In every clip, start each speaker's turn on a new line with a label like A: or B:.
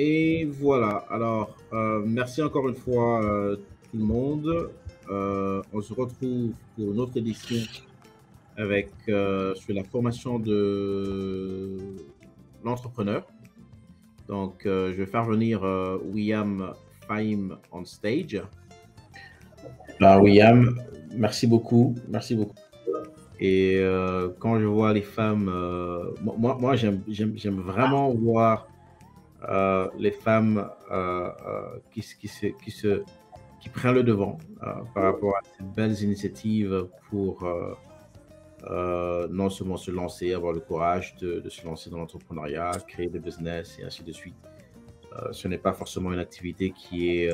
A: Et voilà. Alors, euh, merci encore une fois euh, tout le monde. Euh, on se retrouve pour une autre édition avec sur la formation de l'entrepreneur. Donc, je vais faire venir William Fahim on stage. Là, William, merci beaucoup. Merci beaucoup. Et quand je vois les femmes, moi, moi j'aime vraiment voir euh, les femmes euh, euh, qui, qui, se, qui, se, qui prennent le devant par rapport à ces belles initiatives pour non seulement se lancer, avoir le courage de, de se lancer dans l'entrepreneuriat, créer des business et ainsi de suite. ce n'est pas forcément une activité qui est.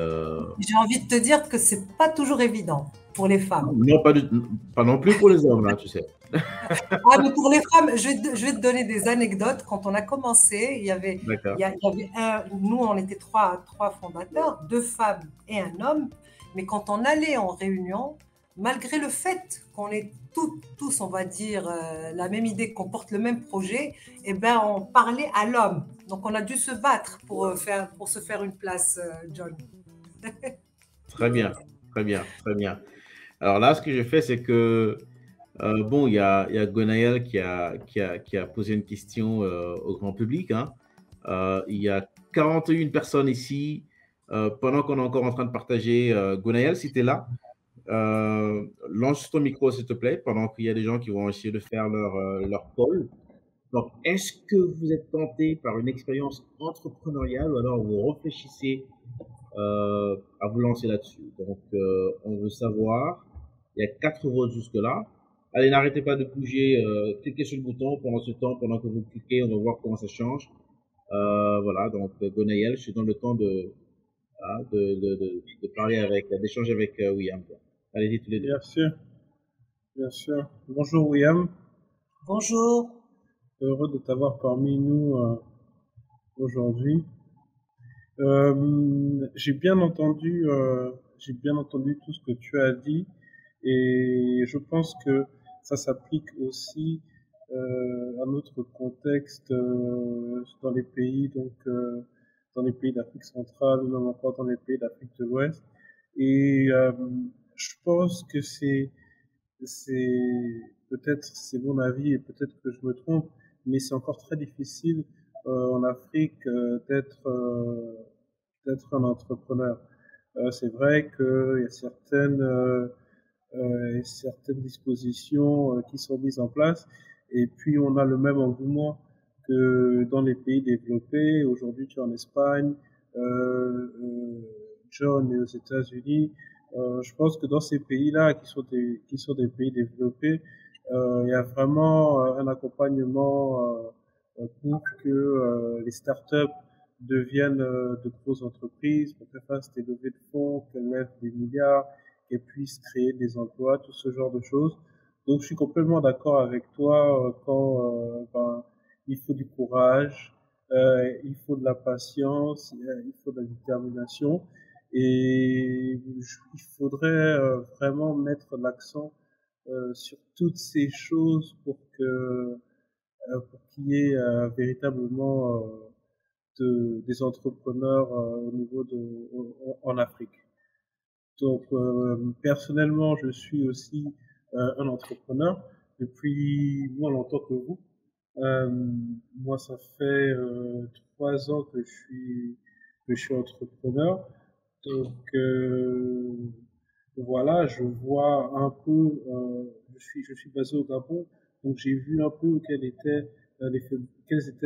B: J'ai envie de te dire que c'est pas toujours évident pour les femmes.
A: Non, pas, pas non plus pour les hommes, hein, tu sais.
B: ah, mais pour les femmes, je vais, te, je vais, te, donner des anecdotes. Quand on a commencé, il y avait, il y, avait un, nous, on était trois, trois fondateurs, deux femmes et un homme. Mais quand on allait en réunion, malgré le fait qu'on est tous, tous, on va dire, euh, la même idée, qu'on porte le même projet, eh ben, on parlait à l'homme. Donc, on a dû se battre pour, euh, faire, pour se faire une place, euh, John.
A: très bien, très bien, très bien. Alors là, ce que j'ai fait, c'est que, euh, bon, il y a, y qui a, posé une question euh, au grand public. Hein. Euh, il y a 41 personnes ici. pendant qu'on est encore en train de partager, Gonaël, si tu es là, lance ton micro, s'il te plaît, pendant qu'il y a des gens qui vont essayer de faire leur, leur call. Donc, est-ce que vous êtes tenté par une expérience entrepreneuriale ou alors vous réfléchissez à vous lancer là-dessus? Donc, on veut savoir. Il y a quatre votes jusque-là. Allez, n'arrêtez pas de bouger. Euh, cliquez sur le bouton pendant ce temps, pendant que vous cliquez, on va voir comment ça change. voilà, donc Gonaïel, je suis dans le temps de, de, de, de, de, parler avec, d'échanger avec William. Allez-y tous les deux.
C: Bien sûr. Bien sûr. Bonjour William.
B: Bonjour.
C: Heureux de t'avoir parmi nous aujourd'hui. Euh, j'ai bien entendu, euh, j'ai bien entendu tout ce que tu as dit et je pense que ça s'applique aussi euh, à notre contexte euh, dans les pays donc euh, dans les pays d'Afrique centrale ou même encore dans les pays d'Afrique de l'Ouest et je pense que c'est c'est peut-être c'est mon avis et peut-être que je me trompe mais c'est encore très difficile euh, en Afrique euh, d'être euh, d'être un entrepreneur. c'est vrai qu'il y a certaines certaines dispositions qui sont mises en place et puis on a le même engouement que dans les pays développés. Aujourd'hui, tu es en Espagne, euh, John est aux États-Unis. Euh, je pense que dans ces pays-là, qui sont des qui sont des pays développés, euh, il y a vraiment un accompagnement pour que euh, les startups deviennent euh, de grosses entreprises, pour qu'elles fassent des levées de fonds, qu'elles lèvent des milliards, qu'elles puissent créer des emplois, tout ce genre de choses. Donc je suis complètement d'accord avec toi euh, quand ben, il faut du courage, euh, il faut de la patience, il faut de la détermination et il faudrait vraiment mettre l'accent euh, sur toutes ces choses pour que euh, pour qu'il y ait euh, véritablement euh, de, des entrepreneurs au niveau de en, Afrique. Donc personnellement, je suis aussi un entrepreneur depuis moins longtemps que vous. Euh, moi, ça fait euh, trois ans que je suis que je suis entrepreneur. Donc euh, voilà, je vois un peu. je suis je suis basé au Gabon, donc j'ai vu un peu quelles étaient euh, les,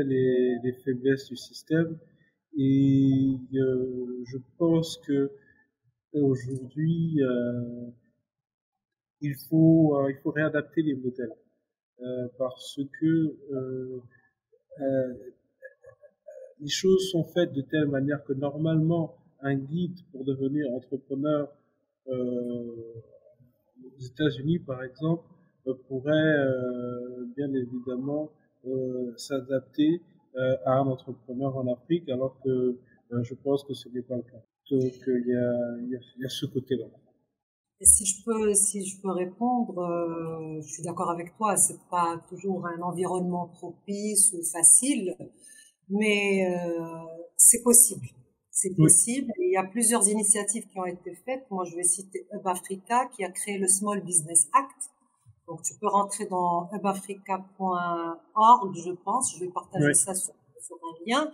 C: les, les, faiblesses du système et euh, je pense que aujourd'hui euh, il faut euh, il faut réadapter les modèles euh, parce que les choses sont faites de telle manière que normalement un guide pour devenir entrepreneur aux États-Unis par exemple pourrait euh, bien évidemment euh, s'adapter euh, à un entrepreneur en Afrique, alors que je pense que ce n'est pas le cas. Donc il y a, y, a, y a ce côté-là.
B: Et si je peux, si je peux répondre, euh, je suis d'accord avec toi. C'est pas toujours un environnement propice ou facile, mais euh, c'est possible. C'est possible. il y a plusieurs initiatives qui ont été faites. Moi, je vais citer Hub Africa qui a créé le Small Business Act. Donc, tu peux rentrer dans hubafrica.org, je pense. Je vais partager ça sur, sur, un lien.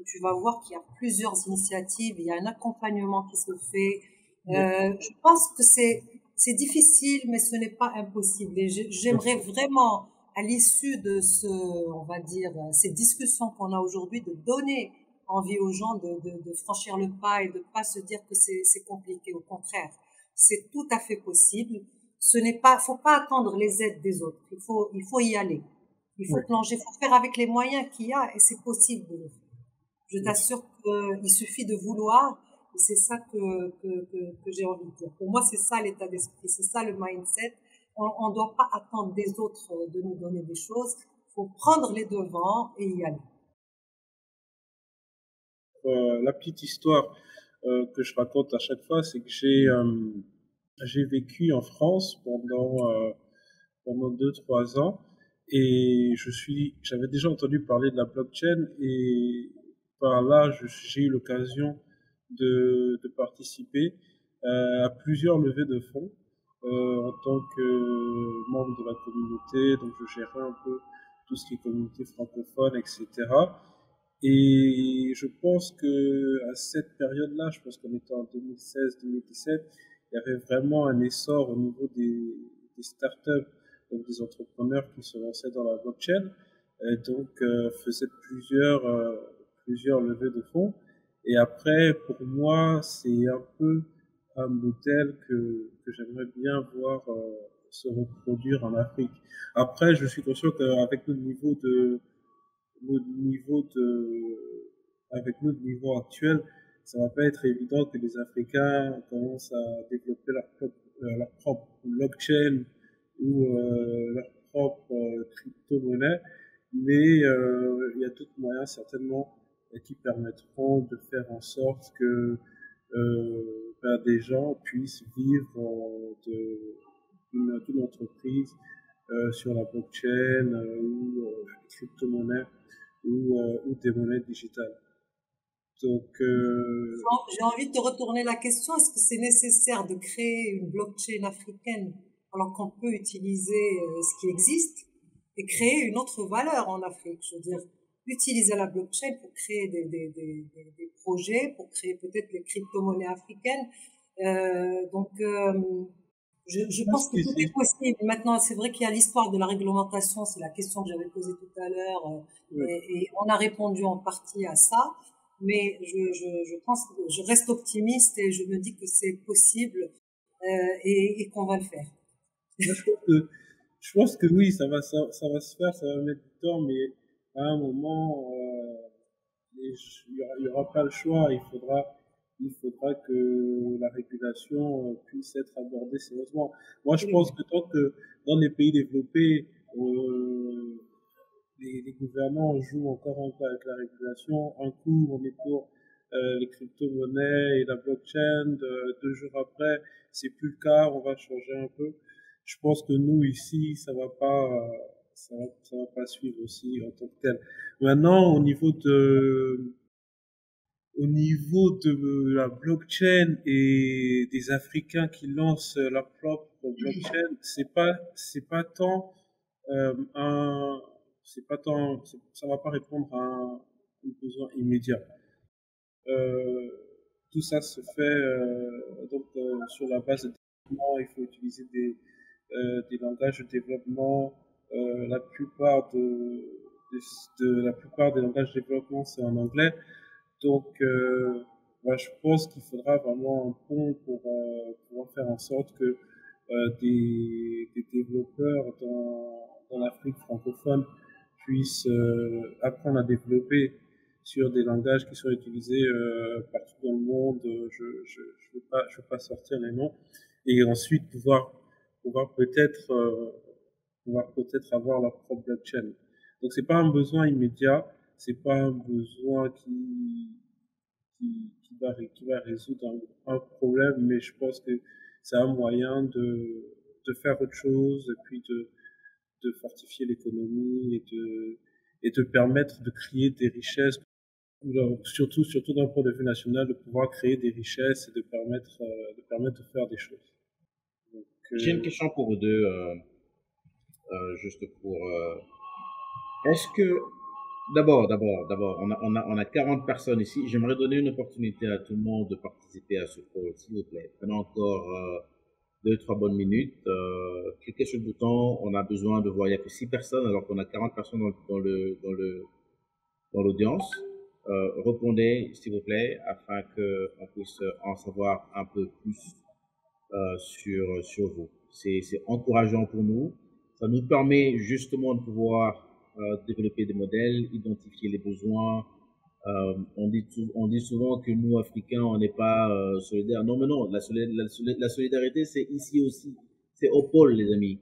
B: Et tu vas voir qu'il y a plusieurs initiatives. Il y a un accompagnement qui se fait. Euh, je pense que c'est c'est difficile, mais ce n'est pas impossible. Et j'aimerais vraiment, à l'issue de ce, on va dire, ces discussions qu'on a aujourd'hui, de donner envie aux gens de, de, de, franchir le pas et de pas se dire que c'est compliqué. Au contraire, c'est tout à fait possible. Ce n'est pas, faut pas attendre les aides des autres. Il faut, il faut y aller. Il faut plonger, il faut faire avec les moyens qu'il y a et c'est possible de le faire. Je t'assure qu'il suffit de vouloir c'est ça que, que, que, j'ai envie de dire. Pour moi, c'est ça l'état d'esprit, c'est ça le mindset. On ne doit pas attendre des autres de nous donner des choses. Il faut prendre les devants et y aller.
C: Euh, la petite histoire euh, que je raconte à chaque fois, c'est que j'ai euh, j'ai vécu en France pendant euh, pendant deux trois ans et je suis j'avais déjà entendu parler de la blockchain et par là j'ai eu l'occasion de, de participer euh, à plusieurs levées de fonds euh, en tant que membre de la communauté. Donc, je gérais un peu tout ce qui est communauté francophone, etc. Et je pense que à cette période-là, je pense qu'on était en 2016-2017, il y avait vraiment un essor au niveau des, des startups, donc des entrepreneurs qui se lançaient dans la blockchain, et donc euh, faisaient plusieurs euh, plusieurs levées de fonds. Et après, pour moi, c'est un peu un modèle que, que j'aimerais bien voir euh, se reproduire en Afrique. Après, je suis conscient qu'avec notre niveau de, notre niveau de, avec notre niveau actuel, ça va pas être évident que les Africains commencent à développer leur propre, euh, leur propre blockchain ou euh, leur propre euh, crypto-monnaie, mais euh, il y a tout moyen certainement et qui permettront de faire en sorte que euh, ben, des gens puissent vivre d'une entreprise euh, sur la blockchain euh, ou euh, crypto-monnaie ou, des monnaies digitales. Donc,
B: j'ai envie de te retourner la question. Est-ce que c'est nécessaire de créer une blockchain africaine alors qu'on peut utiliser ce qui existe et créer une autre valeur en Afrique? Je veux dire, utiliser la blockchain pour créer des, des, des, des projets, pour créer peut-être les crypto-monnaies africaines. Euh, donc, euh, je, je pense que tout est possible. Maintenant, c'est vrai qu'il y a l'histoire de la réglementation, c'est la question que j'avais posée tout à l'heure, euh, et, on a répondu en partie à ça. Mais je, je, je pense que je reste optimiste et je me dis que c'est possible euh, et, et qu'on va le faire.
C: je, pense que, je pense que oui, ça va, ça, ça va se faire, ça va mettre du temps, mais à un moment, euh, il n'y aura, pas le choix. Il faudra, il faudra que la régulation puisse être abordée sérieusement. Moi, je pense que tant que dans les pays développés, euh, les, les, gouvernants jouent encore un peu avec la régulation. Un coup, on est pour euh, les crypto-monnaies et la blockchain. De, deux jours après, c'est plus le cas. On va changer un peu. Je pense que nous ici, ça va pas ça va, pas suivre aussi en tant que tel. Maintenant, au niveau de, au niveau de la blockchain et des Africains qui lancent leur propre blockchain, c'est pas, c'est pas tant euh, un, c'est pas tant, ça va pas répondre à un, besoin immédiat. Euh, tout ça se fait euh, donc euh, sur la base de développement. Il faut utiliser des, euh, des langages de développement euh, la plupart de, de, la plupart des langages de développement c'est en anglais. Donc, euh, bah, je pense qu'il faudra vraiment un pont pour euh, pouvoir faire en sorte que euh, des, des, développeurs dans, dans l'Afrique francophone puissent euh, apprendre à développer sur des langages qui sont utilisés partout dans le monde. Je je je veux pas veux pas sortir les noms et ensuite pouvoir pouvoir peut-être pouvoir peut-être avoir leur propre blockchain. Donc c'est pas un besoin immédiat, c'est pas un besoin qui qui, qui va qui va résoudre un, un, problème, mais je pense que c'est un moyen de de faire autre chose et puis de de fortifier l'économie et de et de permettre de créer des richesses surtout, surtout d'un point de vue national, de pouvoir créer des richesses et de permettre, euh, de permettre de faire des choses.
A: J'ai une question pour vous deux, juste pour. Est-ce que D'abord, d'abord, d'abord, on a, on, a, on a 40 personnes ici. J'aimerais donner une opportunité à tout le monde de participer à ce call, s'il vous plaît. Prenons encore euh, deux, trois bonnes minutes. Euh, cliquez sur le bouton. On a besoin de voir. Il n'y a que six personnes alors qu'on a 40 personnes dans, le dans le dans l'audience. Euh, répondez, s'il vous plaît, afin que on puisse en savoir un peu plus euh, sur sur vous. C'est encourageant pour nous. Ça nous permet justement de pouvoir euh, développer des modèles, identifier les besoins. Euh, on, dit, souvent que nous, Africains, on n'est pas euh, solidaires. Non, mais non, la, solidarité, c'est ici aussi. C'est au pôle, les amis.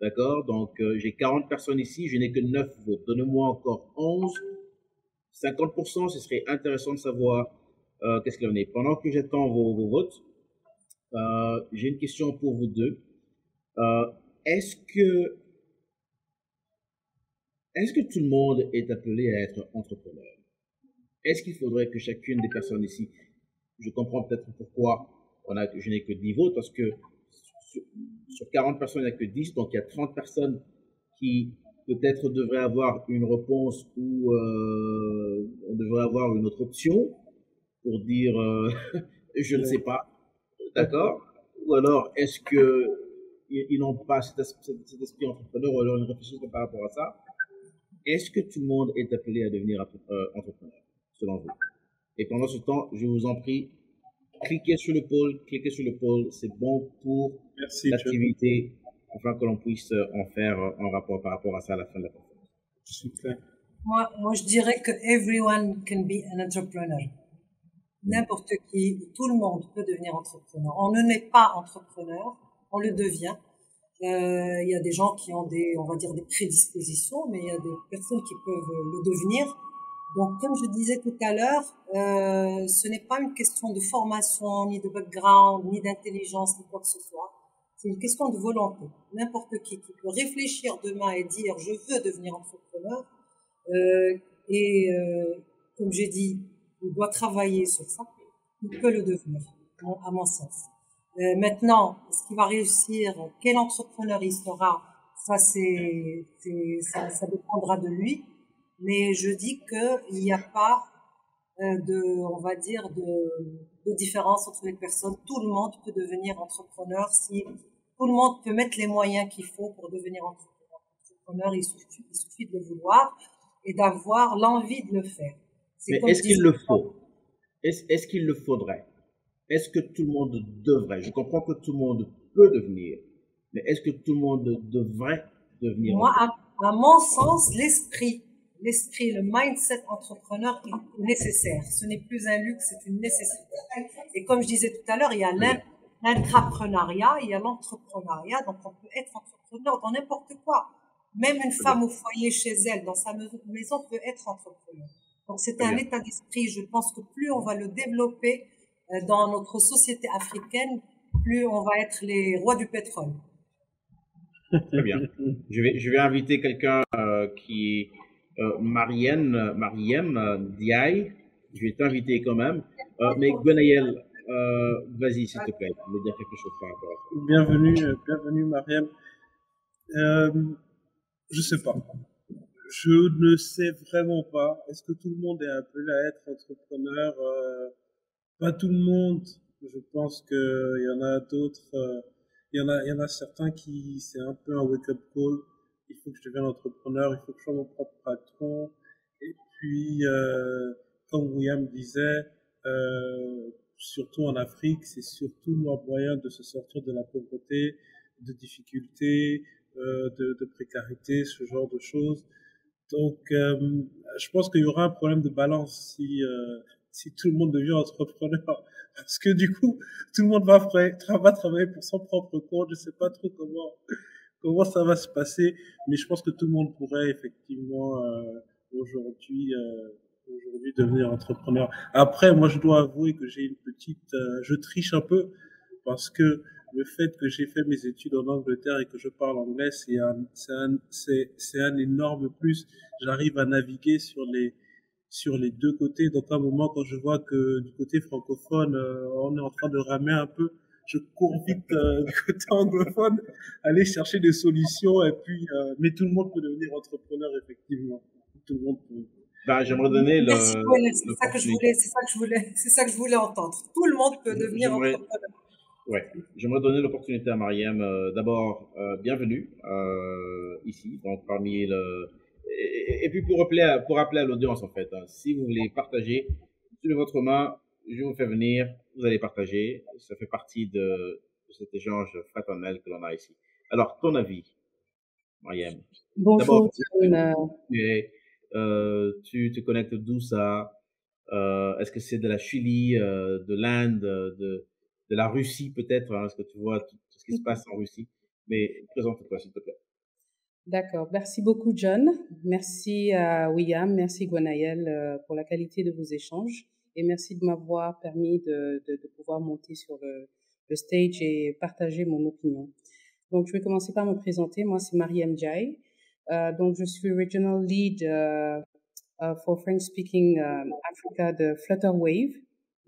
A: D'accord? Donc, j'ai 40 personnes ici, je n'ai que 9 votes. Donnez-moi encore 11. 50%, ce serait intéressant de savoir qu'est-ce qu'il en est. Pendant que j'attends vos, votes, j'ai une question pour vous deux. Est-ce que est-ce que tout le monde est appelé à être entrepreneur? Est-ce qu'il faudrait que chacune des personnes ici, je comprends peut-être pourquoi on a, je n'ai que 10 votes, parce que sur, 40 personnes, il n'y a que 10, donc il y a 30 personnes qui peut-être devraient avoir une réponse ou euh, on devrait avoir une autre option pour dire euh, je ne sais pas, d'accord? Ou alors est-ce que ils, n'ont pas cet, esprit entrepreneur ou alors ils réfléchissent par rapport à ça? Est-ce que tout le monde est appelé à devenir euh, entrepreneur, selon vous? Et pendant ce temps, je vous en prie, cliquez sur le pôle, cliquez sur le pôle, c'est bon pour l'activité, afin que l'on puisse euh, en faire euh, un rapport par rapport à ça à la fin de la conférence.
B: Super. Moi, moi, je dirais que everyone can be an entrepreneur. N'importe qui, tout le monde peut devenir entrepreneur. On ne naît pas entrepreneur, on le devient. Euh, il y a des gens qui ont des, on va dire, des prédispositions, mais il y a des personnes qui peuvent le devenir. Donc, comme je disais tout à l'heure, euh, ce n'est pas une question de formation, ni de background, ni d'intelligence, ni quoi que ce soit. C'est une question de volonté. N'importe qui qui peut réfléchir demain et dire je veux devenir entrepreneur, euh, et euh, comme j'ai dit, il doit travailler sur ça, il peut le devenir, à mon sens. Euh, maintenant, ce qui va réussir, quel entrepreneur il sera, ça c'est, ça, ça, dépendra de lui. Mais je dis qu'il n'y a pas euh, de, on va dire, de, de, différence entre les personnes. Tout le monde peut devenir entrepreneur si tout le monde peut mettre les moyens qu'il faut pour devenir entrepreneur. entrepreneur il, suffit, il suffit de le vouloir et d'avoir l'envie de le faire.
A: Mais est-ce qu'il le faut? Est-ce est qu'il le faudrait? Est-ce que tout le monde devrait Je comprends que tout le monde peut devenir, mais est-ce que tout le monde devrait devenir
B: Moi, à, mon sens, l'esprit, l'esprit, le mindset entrepreneur est nécessaire. Ce n'est plus un luxe, c'est une nécessité. Et comme je disais tout à l'heure, il y a l'intrapreneuriat, il y a l'entrepreneuriat, donc on peut être entrepreneur dans n'importe quoi. Même une femme au foyer chez elle, dans sa maison, peut être entrepreneur. Donc c'est un état d'esprit. Je pense que plus on va le développer, dans notre société africaine, plus on va être les rois du pétrole.
A: Très bien. Je vais, je vais inviter quelqu'un euh, qui euh, Marianne, Mariem euh, Diaye. Je vais t'inviter quand même. Euh, mais Gwenaël, euh, vas-y s'il te plaît, me dire quelque chose par rapport à ça.
C: Bienvenue, bienvenue Mariem. je sais pas. Je ne sais vraiment pas. Est-ce que tout le monde est appelé à être entrepreneur pas tout le monde. Je pense qu'il y en a d'autres. Euh, il y en a, il y en a certains qui, c'est un peu un wake-up call. Il faut que je devienne entrepreneur, il faut que je sois mon propre patron. Et puis, euh, comme William disait, euh, surtout en Afrique, c'est surtout le moyen de se sortir de la pauvreté, de difficultés, euh, de, de, précarité, ce genre de choses. Donc, euh, je pense qu'il y aura un problème de balance si euh, si tout le monde devient entrepreneur. Parce que du coup, tout le monde va, va travailler pour son propre compte. Je sais pas trop comment, comment ça va se passer. Mais je pense que tout le monde pourrait effectivement, euh, aujourd'hui, euh, aujourd'hui devenir entrepreneur. Après, moi, je dois avouer que j'ai une petite, euh, je triche un peu parce que le fait que j'ai fait mes études en Angleterre et que je parle anglais, c'est un, un, un énorme plus. J'arrive à naviguer sur les, sur les deux côtés. Donc à un moment, quand je vois que du côté francophone, on est en train de ramer un peu, je cours vite du côté anglophone, aller chercher des solutions. Et puis, mais tout le monde peut devenir entrepreneur effectivement. Tout le monde peut.
A: Ben, j'aimerais donner le.
B: C'est ça que je voulais, c'est ça que je voulais, c'est ça que je voulais entendre. Tout le monde peut devenir entrepreneur.
A: Ouais, j'aimerais donner l'opportunité à Mariam. Euh, D'abord, euh, bienvenue euh, ici, donc parmi le. Et, puis pour rappeler, pour rappeler à l'audience en fait, hein, si vous voulez partager, suivez votre main, je vous fais venir, vous allez partager. Ça fait partie de, de cet échange fraternel que l'on a ici. Alors, ton avis, Mariam?
D: Bonjour.
A: Euh, tu te connectes d'où ça? Euh, Est-ce que c'est de la Chili, euh, de l'Inde, de, de la Russie peut-être hein, Est-ce que tu vois tout, ce qui se passe en Russie? Mais présente-toi s'il te plaît.
D: D'accord. Merci beaucoup, John. Merci à William. Merci, Gwanaël, pour la qualité de vos échanges. Et merci de m'avoir permis de, de, de, pouvoir monter sur le, le, stage et partager mon opinion. Donc, je vais commencer par me présenter. Moi, c'est Mariam Jai. Euh, donc, je suis Regional Lead euh, euh, for French Speaking Africa de Flutter Wave.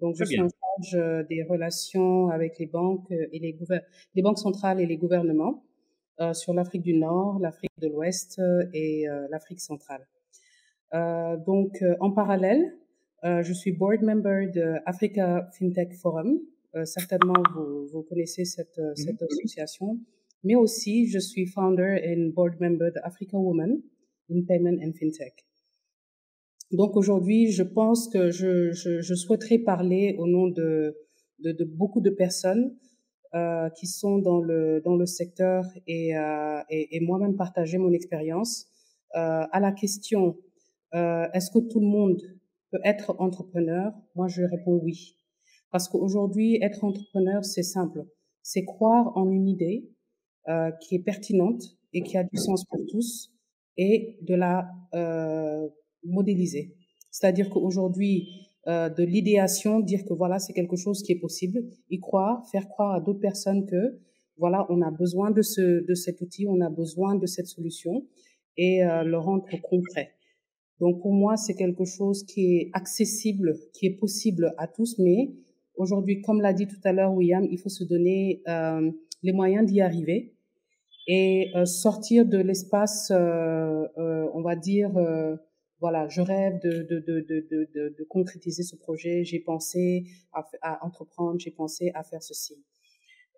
D: Donc, je suis en charge des relations avec les banques et les, les banques centrales et les gouvernements sur l'Afrique du Nord, l'Afrique de l'Ouest et l'Afrique centrale. donc, en parallèle, je suis board member de Africa FinTech Forum. certainement, vous, vous connaissez cette, cette association mais aussi je suis founder and board member de Africa Women in Payment and FinTech. Donc aujourd'hui, je pense que je, je, je, souhaiterais parler au nom de, de, de beaucoup de personnes euh, qui sont dans le, dans le secteur et, euh, et, et moi-même partager mon expérience euh, à la question euh, est-ce que tout le monde peut être entrepreneur? Moi, je réponds oui. Parce qu'aujourd'hui, être entrepreneur, c'est simple. C'est croire en une idée, euh, qui est pertinente et qui a du sens pour tous et de la modéliser. C'est-à-dire qu'aujourd'hui, euh, de l'idéation, dire que voilà, c'est quelque chose qui est possible, y croire, faire croire à d'autres personnes que voilà, on a besoin de ce de cet outil, on a besoin de cette solution et euh, le rendre concret. Donc pour moi, c'est quelque chose qui est accessible, qui est possible à tous, mais aujourd'hui, comme l'a dit tout à l'heure William, il faut se donner euh, les moyens d'y arriver et euh, sortir de l'espace, euh, euh, on va dire, voilà, je rêve de, de, de, de, de, concrétiser ce projet, j'ai pensé à, entreprendre, j'ai pensé à faire ceci.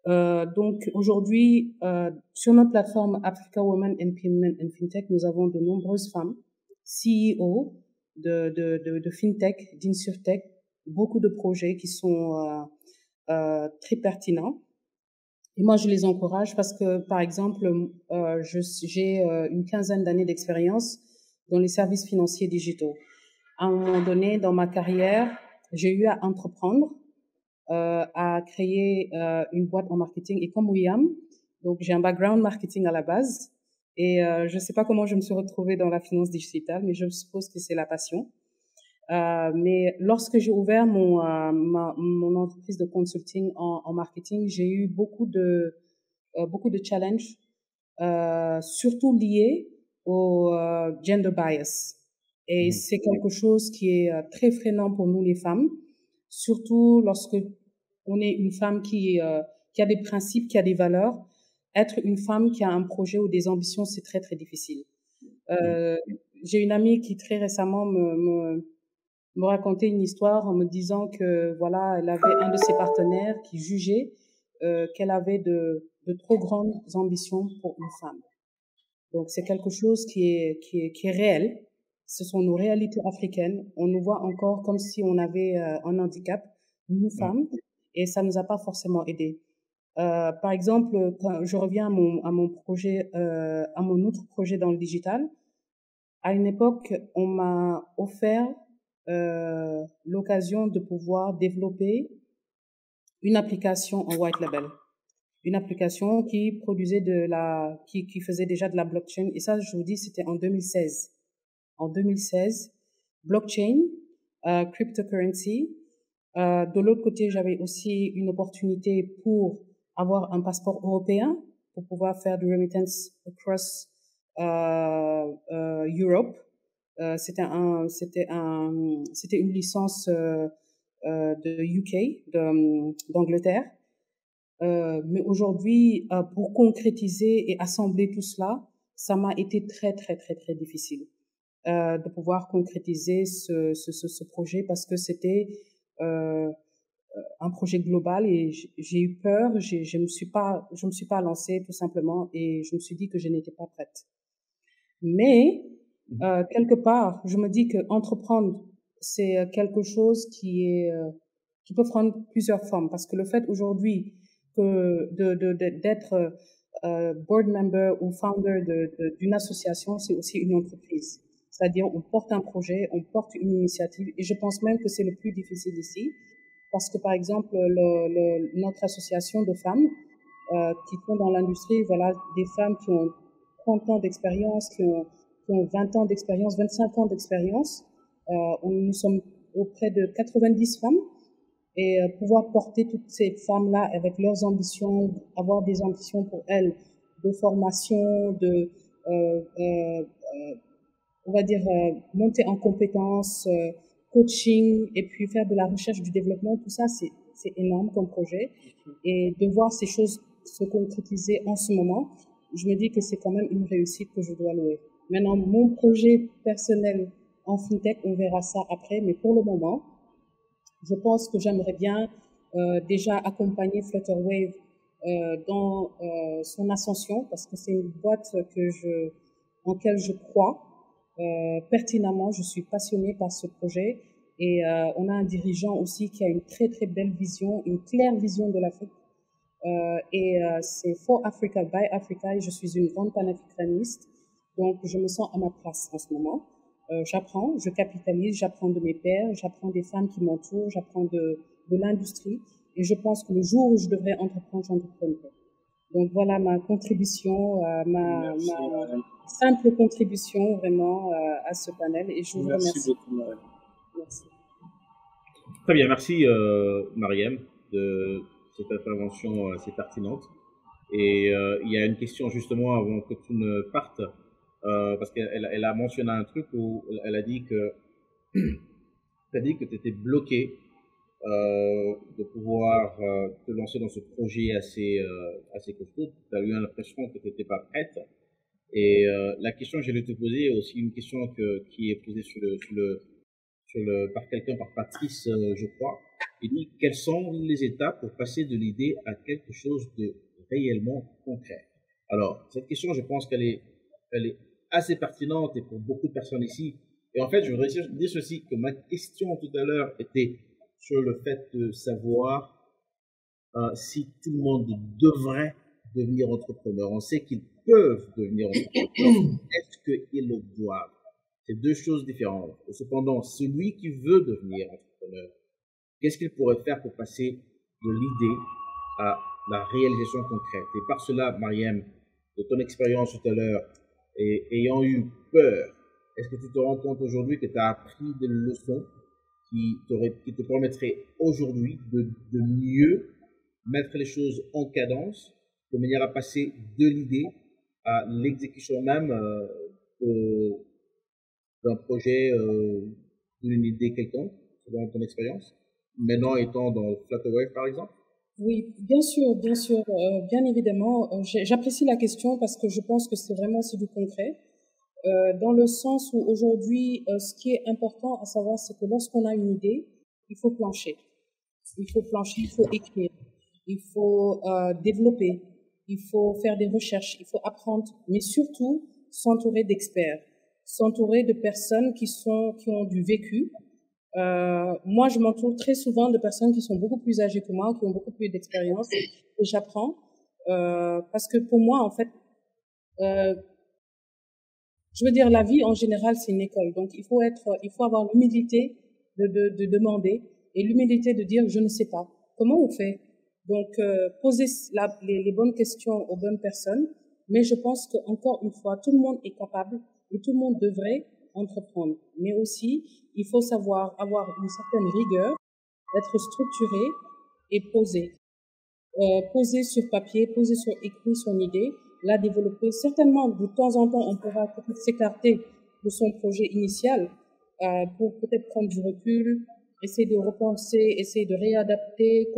D: Euh, donc aujourd'hui, euh, sur notre plateforme Africa Women Empowerment and FinTech, nous avons de nombreuses femmes CEO de, de, de, FinTech, d'InsurTech, beaucoup de projets qui sont euh, très pertinents. Et moi, je les encourage parce que, par exemple, j'ai une quinzaine d'années d'expérience dans les services financiers digitaux. À un moment donné, dans ma carrière, j'ai eu à entreprendre, euh, à créer euh, une boîte en marketing. Et comme William, donc j'ai un background marketing à la base. Et euh, je ne sais pas comment je me suis retrouvée dans la finance digitale, mais je suppose que c'est la passion. Euh, mais lorsque j'ai ouvert mon, euh, ma, mon entreprise de consulting en, marketing, j'ai eu beaucoup de, euh, beaucoup de challenges, surtout liés au euh, gender bias. Et mmh. c'est quelque chose qui est très freinant pour nous les femmes, surtout lorsque on est une femme qui, qui a des principes, qui a des valeurs. Être une femme qui a un projet ou des ambitions, c'est très très difficile. Mmh. J'ai une amie qui très récemment me, me me raconter une histoire en me disant que voilà, elle avait un de ses partenaires qui jugeait euh, qu'elle avait de, de trop grandes ambitions pour une femme. Donc c'est quelque chose qui est, qui est, qui est réel. Ce sont nos réalités africaines. On nous voit encore comme si on avait euh, un handicap, nous femmes, et ça nous a pas forcément aidé. Euh, par exemple, quand je reviens à mon, à mon projet, euh, à mon autre projet dans le digital, à une époque, on m'a offert euh, l'occasion de pouvoir développer une application en white label, une application qui produisait de la, qui, qui faisait déjà de la blockchain. Et ça, je vous dis, c'était en 2016. En 2016, blockchain, euh, cryptocurrency. Euh, de l'autre côté, j'avais aussi une opportunité pour avoir un passeport européen pour pouvoir faire du remittance across euh, euh, Europe c'était un, c'était un, c'était une licence de UK, d'Angleterre. Mais aujourd'hui, pour concrétiser et assembler tout cela, ça m'a été très, très, très, très difficile euh, de pouvoir concrétiser ce, ce, ce, projet parce que c'était euh, un projet global et j'ai eu peur, je me suis pas, je me suis pas lancée tout simplement et je me suis dit que je n'étais pas prête. Mais mmh. euh, quelque part, je me dis que entreprendre, c'est quelque chose qui est euh, qui peut prendre plusieurs formes parce que le fait aujourd'hui que d'être euh, board member ou founder d'une association, c'est aussi une entreprise. C'est-à-dire, on porte un projet, on porte une initiative, et je pense même que c'est le plus difficile ici, parce que par exemple, le, le, notre association de femmes euh, qui sont dans l'industrie, voilà, des femmes qui ont 30 ans d'expérience, qui ont, qui ont 20 ans d'expérience, 25 ans d'expérience. Euh, nous sommes auprès de 90 femmes et euh, pouvoir porter toutes ces femmes-là avec leurs ambitions, avoir des ambitions pour elles de formation, de, euh, euh, euh on va dire, euh, monter en compétences, coaching, et puis faire de la recherche du développement, tout ça, c'est, c'est énorme comme projet. Et de voir ces choses se concrétiser en ce moment, je me dis que c'est quand même une réussite que je dois louer. Maintenant, mon projet personnel en fintech, on verra ça après, mais pour le moment, je pense que j'aimerais bien euh, déjà accompagner Flutterwave euh, dans euh, son ascension parce que c'est une boîte que je, en laquelle je crois euh, pertinemment. Je suis passionnée par ce projet et euh, on a un dirigeant aussi qui a une très très belle vision, une claire vision de l'Afrique. Euh, et c'est For Africa by Africa et je suis une grande panafricaniste. Donc je me sens à ma place en ce moment. Euh, j'apprends, je capitalise, j'apprends de mes pairs, j'apprends des femmes qui m'entourent, j'apprends de, de l'industrie. Et je pense que le jour où je devrais entreprendre, j'entreprendrai. Donc voilà ma contribution, euh, ma, ma simple contribution vraiment euh, à ce panel. Et je vous merci remercie. beaucoup, Mariam.
A: Merci. Très bien, merci euh, Mariam de cette intervention assez pertinente. Et il y a une question justement avant que tu ne partes. Euh, parce qu'elle elle a mentionné un truc où elle a dit que tu dit que tu étais bloqué euh, de pouvoir euh, te lancer dans ce projet assez, assez costaud. Tu as eu l'impression que tu n'étais pas prête. Et la question que j'allais te poser est aussi une question que, qui est posée par quelqu'un, par Patrice, je crois. Il dit quelles sont les étapes pour passer de l'idée à quelque chose de réellement concret? Alors, cette question, je pense qu'elle est, elle est assez pertinente et pour beaucoup de personnes ici. Et en fait, je voudrais dire ceci, que ma question tout à l'heure était sur le fait de savoir euh, si tout le monde devrait devenir entrepreneur. On sait qu'ils peuvent devenir entrepreneurs. Est-ce qu'ils le doivent? C'est deux choses différentes. cependant, celui qui veut devenir entrepreneur, qu'est-ce qu'il pourrait faire pour passer de l'idée à la réalisation concrète? Et par cela, Mariam, de ton expérience tout à l'heure, et ayant eu peur, est-ce que tu te rends compte aujourd'hui que tu as appris des leçons qui, qui te permettraient aujourd'hui de, de, mieux mettre les choses en cadence de manière à passer de l'idée à l'exécution même euh, d'un projet, euh, d'une idée quelconque, selon ton expérience, maintenant étant dans Flutterwave par exemple?
D: Oui, bien sûr, bien sûr, euh, bien évidemment. Euh, j'apprécie la question parce que je pense que c'est vraiment c'est du concret. Euh, dans le sens où aujourd'hui, euh, ce qui est important à savoir, c'est que lorsqu'on a une idée, il faut plancher. Il faut plancher, il faut écrire, il faut euh, développer, il faut faire des recherches, il faut apprendre, mais surtout s'entourer d'experts, s'entourer de personnes qui sont qui ont du vécu, euh, moi, je m'entoure très souvent de personnes qui sont beaucoup plus âgées que moi, qui ont beaucoup plus d'expérience, et j'apprends euh, parce que pour moi, en fait, euh, je veux dire, la vie en général, c'est une école. Donc, il faut être, il faut avoir l'humilité de, de, de, demander et l'humilité de dire je ne sais pas. Comment on fait? Donc, euh, poser la, les, les bonnes questions aux bonnes personnes. Mais je pense que encore une fois, tout le monde est capable et tout le monde devrait entreprendre. Mais aussi, il faut savoir avoir une certaine rigueur, être structuré et poser. Euh, poser sur papier, poser sur écrit son idée, la développer. Certainement, de temps en temps, on pourra s'écarter de son projet initial euh, pour peut-être prendre du recul, essayer de repenser, essayer de réadapter,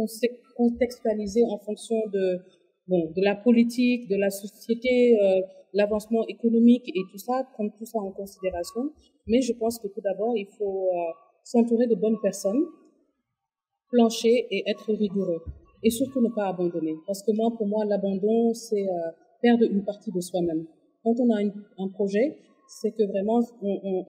D: contextualiser en fonction de, bon, de la politique, de la société, euh, l'avancement économique et tout ça, prendre tout ça en considération. Mais je pense que tout d'abord, il faut euh, s'entourer de bonnes personnes, plancher et être rigoureux. Et surtout ne pas abandonner. Parce que moi, pour moi, l'abandon, c'est euh, perdre une partie de soi-même. Quand on a un projet, c'est que vraiment, on, on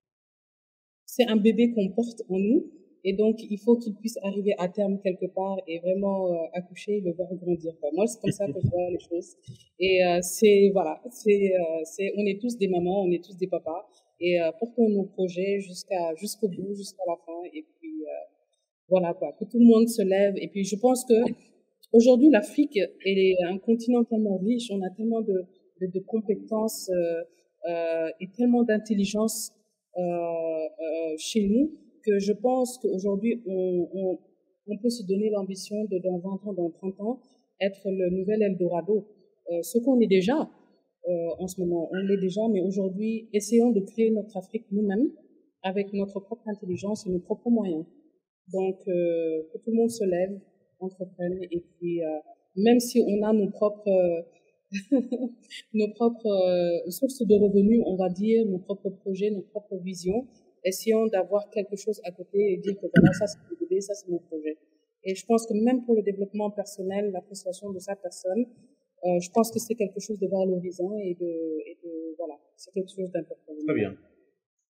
D: c'est un bébé qu'on porte en nous et donc, il faut qu'il puisse arriver à terme quelque part et vraiment euh, accoucher, le voir grandir. Moi, c'est comme ça que je vois les choses. Et euh, c'est, voilà, c'est, euh, c'est, on est tous des mamans, on est tous des papas. Et portons nos projets jusqu'à, jusqu'au bout, jusqu'à la fin. Et puis, voilà, quoi, que tout le monde se lève. Et puis, je pense que aujourd'hui, l'Afrique, est un continent tellement riche, on a tellement de, de compétences et tellement d'intelligence chez nous je pense qu'aujourd'hui, on, peut se donner l'ambition de, dans 20 ans, dans 30 ans, être le nouvel Eldorado. Euh, ce qu'on est déjà euh, en ce moment, on l'est déjà, mais aujourd'hui, essayons de créer notre Afrique nous-mêmes avec notre propre intelligence et nos propres moyens. Donc, euh, que tout le monde se lève, entreprenne, et puis, euh, même si on a nos propres, nos propres sources de revenus, on va dire, nos propres projets, nos propres visions, essayons d'avoir quelque chose à côté et dire que voilà, ça c'est mon bébé, ça c'est mon projet. Et je pense que même pour le développement personnel, l'appréciation de sa personne, euh, je pense que c'est quelque chose de valorisant et de, et de voilà, c'est quelque chose d'important.
A: Très bien.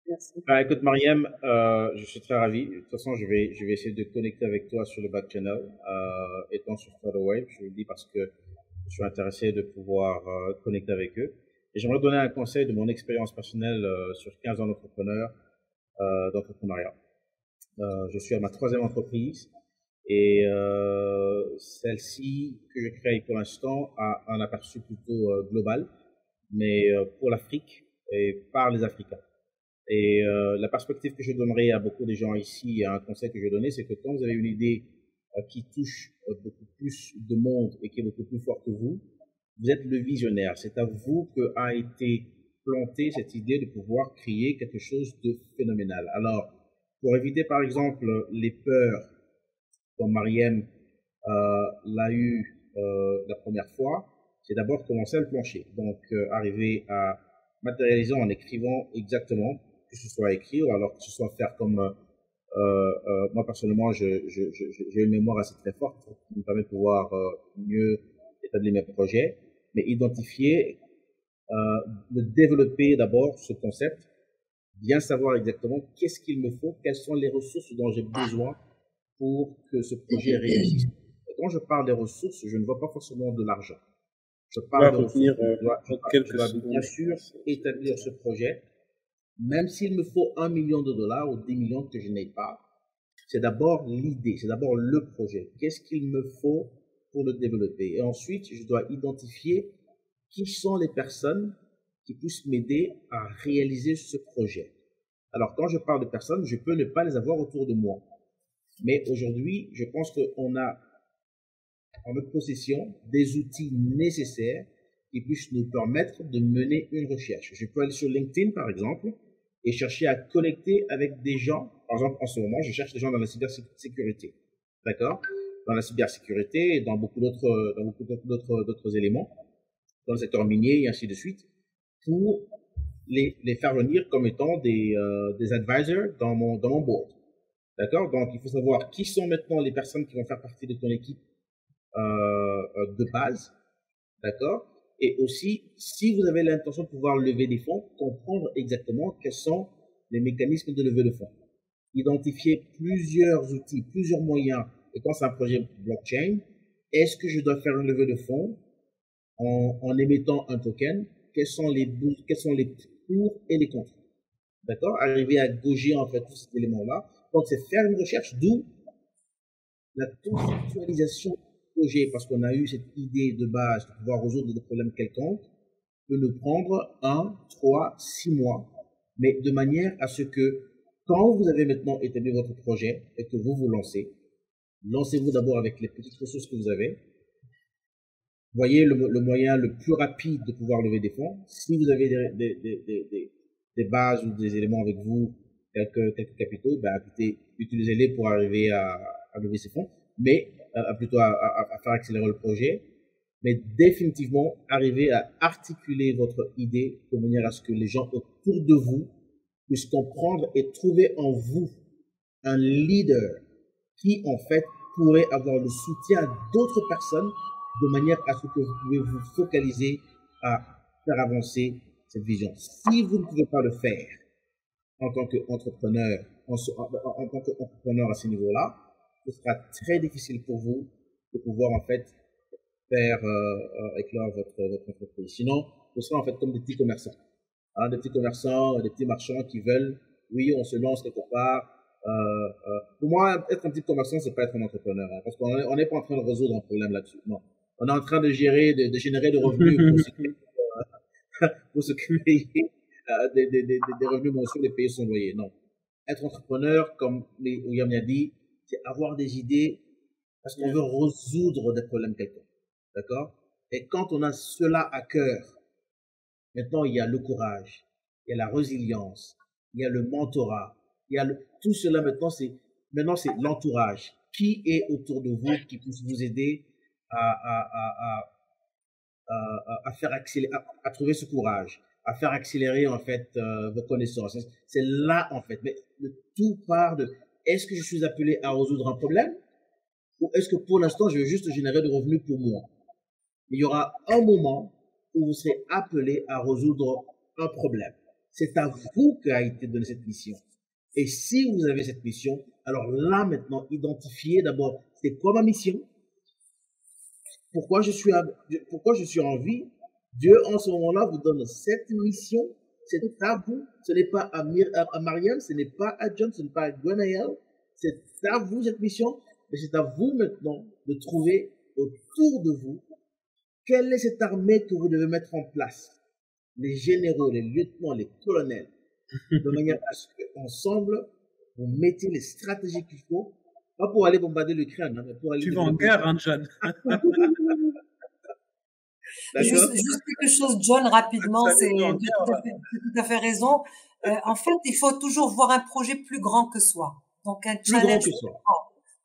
D: Merci.
A: Bah, écoute, Mariam, euh, je suis très ravi. De toute façon, je vais, je vais essayer de connecter avec toi sur le back channel, euh, étant sur Wave. Je le dis parce que je suis intéressé de pouvoir connecter avec eux. Et j'aimerais donner un conseil de mon expérience personnelle sur 15 ans d'entrepreneur euh, d'entrepreneuriat. Euh, je suis à ma troisième entreprise et euh, celle-ci que je crée pour l'instant a un aperçu plutôt global, mais pour l'Afrique et par les Africains. Et la perspective que je donnerai à beaucoup de gens ici, et un conseil que je donner, c'est que quand vous avez une idée qui touche beaucoup plus de monde et qui est beaucoup plus fort que vous, vous êtes le visionnaire. C'est à vous que a été planter cette idée de pouvoir créer quelque chose de phénoménal. Alors, pour éviter par exemple les peurs comme Mariem euh, l'a eu euh, la première fois, c'est d'abord commencer à le plancher. Donc, euh, arriver à matérialiser en écrivant exactement, que ce soit écrit ou alors que ce soit faire comme moi personnellement, j'ai une mémoire assez très forte qui me permet de pouvoir mieux établir mes projets, mais identifier de développer d'abord ce concept, bien savoir exactement qu'est-ce qu'il me faut, quelles sont les ressources dont j'ai besoin pour que ce projet réussisse. Et quand je parle des ressources, je ne vois pas forcément de l'argent. Je parle de ressources. Euh, je dois, je dois bien sûr établir ce projet, même s'il me faut un million de dollars ou dix millions que je n'ai pas. C'est d'abord l'idée, c'est d'abord le projet. Qu'est-ce qu'il me faut pour le développer? Et ensuite, je dois identifier qui sont les personnes qui puissent m'aider à réaliser ce projet? Alors, quand je parle de personnes, je peux ne pas les avoir autour de moi. Mais aujourd'hui, je pense qu'on a en notre possession des outils nécessaires qui puissent nous permettre de mener une recherche. Je peux aller sur LinkedIn, par exemple, et chercher à connecter avec des gens. Par exemple, en ce moment, je cherche des gens dans la cybersécurité. D'accord? Dans la cybersécurité et dans beaucoup d'autres, dans beaucoup d'autres, d'autres éléments dans le secteur minier et ainsi de suite, pour les, les faire venir comme étant des, euh, des advisors dans mon, dans mon board. D'accord? Donc, il faut savoir qui sont maintenant les personnes qui vont faire partie de ton équipe euh, euh de base. D'accord? Et aussi, si vous avez l'intention de pouvoir lever des fonds, comprendre exactement quels sont les mécanismes de levée de fonds. Identifier plusieurs outils, plusieurs moyens. Et quand c'est un projet blockchain, est-ce que je dois faire une levée de fonds en, en émettant un token, quels sont les quels sont les pour et les contre. D'accord? Arriver à gauger en fait tous ces éléments-là. Donc c'est faire une recherche, d'où la conceptualisation du projet, parce qu'on a eu cette idée de base de pouvoir résoudre des problèmes quelconques, peut nous prendre un, trois, six mois, mais de manière à ce que quand vous avez maintenant établi votre projet et que vous vous lancez, lancez-vous d'abord avec les petites ressources que vous avez, voyez le, moyen le plus rapide de pouvoir lever des fonds. Si vous avez des, des, des, des bases ou des éléments avec vous, quelques, quelques capitaux, ben, utilisez-les pour arriver à, à lever ces fonds, mais plutôt à, à, faire accélérer le projet. Mais définitivement, arriver à articuler votre idée de manière à ce que les gens autour de vous puissent comprendre et trouver en vous un leader qui, en fait, pourrait avoir le soutien d'autres personnes de manière à ce que vous pouvez vous focaliser à faire avancer cette vision. Si vous ne pouvez pas le faire en tant qu'entrepreneur, en, en, tant qu'entrepreneur à ce niveau-là, ce sera très difficile pour vous de pouvoir en fait faire euh, euh éclore votre, entreprise. Sinon, ce sera en fait comme des petits commerçants. Hein, des petits commerçants, des petits marchands qui veulent, oui, on se lance quelque part. Euh, euh, pour moi, être un petit commerçant, c'est pas être un entrepreneur, hein, parce qu'on n'est pas en train de résoudre un problème là-dessus. Non, on est en train de gérer, de, de générer des revenus pour se créer euh, des, des, des, des, revenus mensuels et payer son loyer. Non, être entrepreneur, comme William a dit, c'est avoir des idées parce qu'on veut résoudre des problèmes quelconques. D'accord? Et quand on a cela à cœur, maintenant il y a le courage, il y a la résilience, il y a le mentorat, il y a le, tout cela maintenant c'est maintenant c'est l'entourage. Qui est autour de vous qui peut vous aider à, à, à, à, à faire accélérer, à, trouver ce courage, à faire accélérer en fait euh, vos connaissances. C'est là en fait, mais tout part de est-ce que je suis appelé à résoudre un problème ou est-ce que pour l'instant, je vais juste générer des revenus pour moi? Il y aura un moment où vous serez appelé à résoudre un problème. C'est à vous qu'a été donnée cette mission. Et si vous avez cette mission, alors là maintenant, identifiez d'abord, c'est quoi ma mission? Pourquoi je suis, pourquoi je suis en vie? Dieu, en ce moment-là, vous donne cette mission. C'est à vous. Ce n'est pas à, à Mariam, ce n'est pas à John, ce n'est pas à Gwenaël. C'est à vous cette mission. Mais c'est à vous maintenant de trouver autour de vous quelle est cette armée que vous devez mettre en place. Les généraux, les lieutenants, les colonels, de manière à ce qu'ensemble, vous mettez les stratégies qu'il faut, pas pour aller bombarder l'Ukraine, hein, mais pour aller...
C: Tu vas en guerre, hein, John
B: Juste, juste, quelque chose, John, rapidement, c'est tu as tout à fait raison. Euh, en fait, il faut toujours voir un projet plus grand que soi. Donc un challenge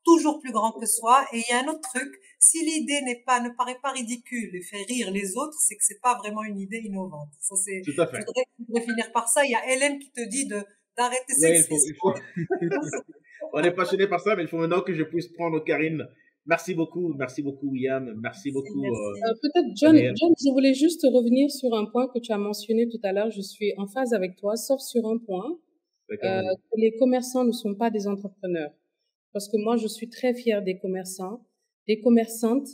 B: toujours plus grand que soi. Et il y a un autre truc, si l'idée n'est pas, ne paraît pas ridicule et fait rire les autres, c'est que c'est pas vraiment une idée innovante. Ça c'est.
A: Tout à fait. Je
B: voudrais, finir par ça. Il y a Hélène qui te dit de d'arrêter cette
A: On est passionné par ça, mais il faut maintenant que je puisse prendre Karine. Merci beaucoup, merci beaucoup William, merci beaucoup. Euh,
D: euh, Peut-être John, John, je voulais juste revenir sur un point que tu as mentionné tout à l'heure. Je suis en phase avec toi, sauf sur un point. Euh, les commerçants ne sont pas des entrepreneurs. Parce que moi, je suis très fière des commerçants, des commerçantes,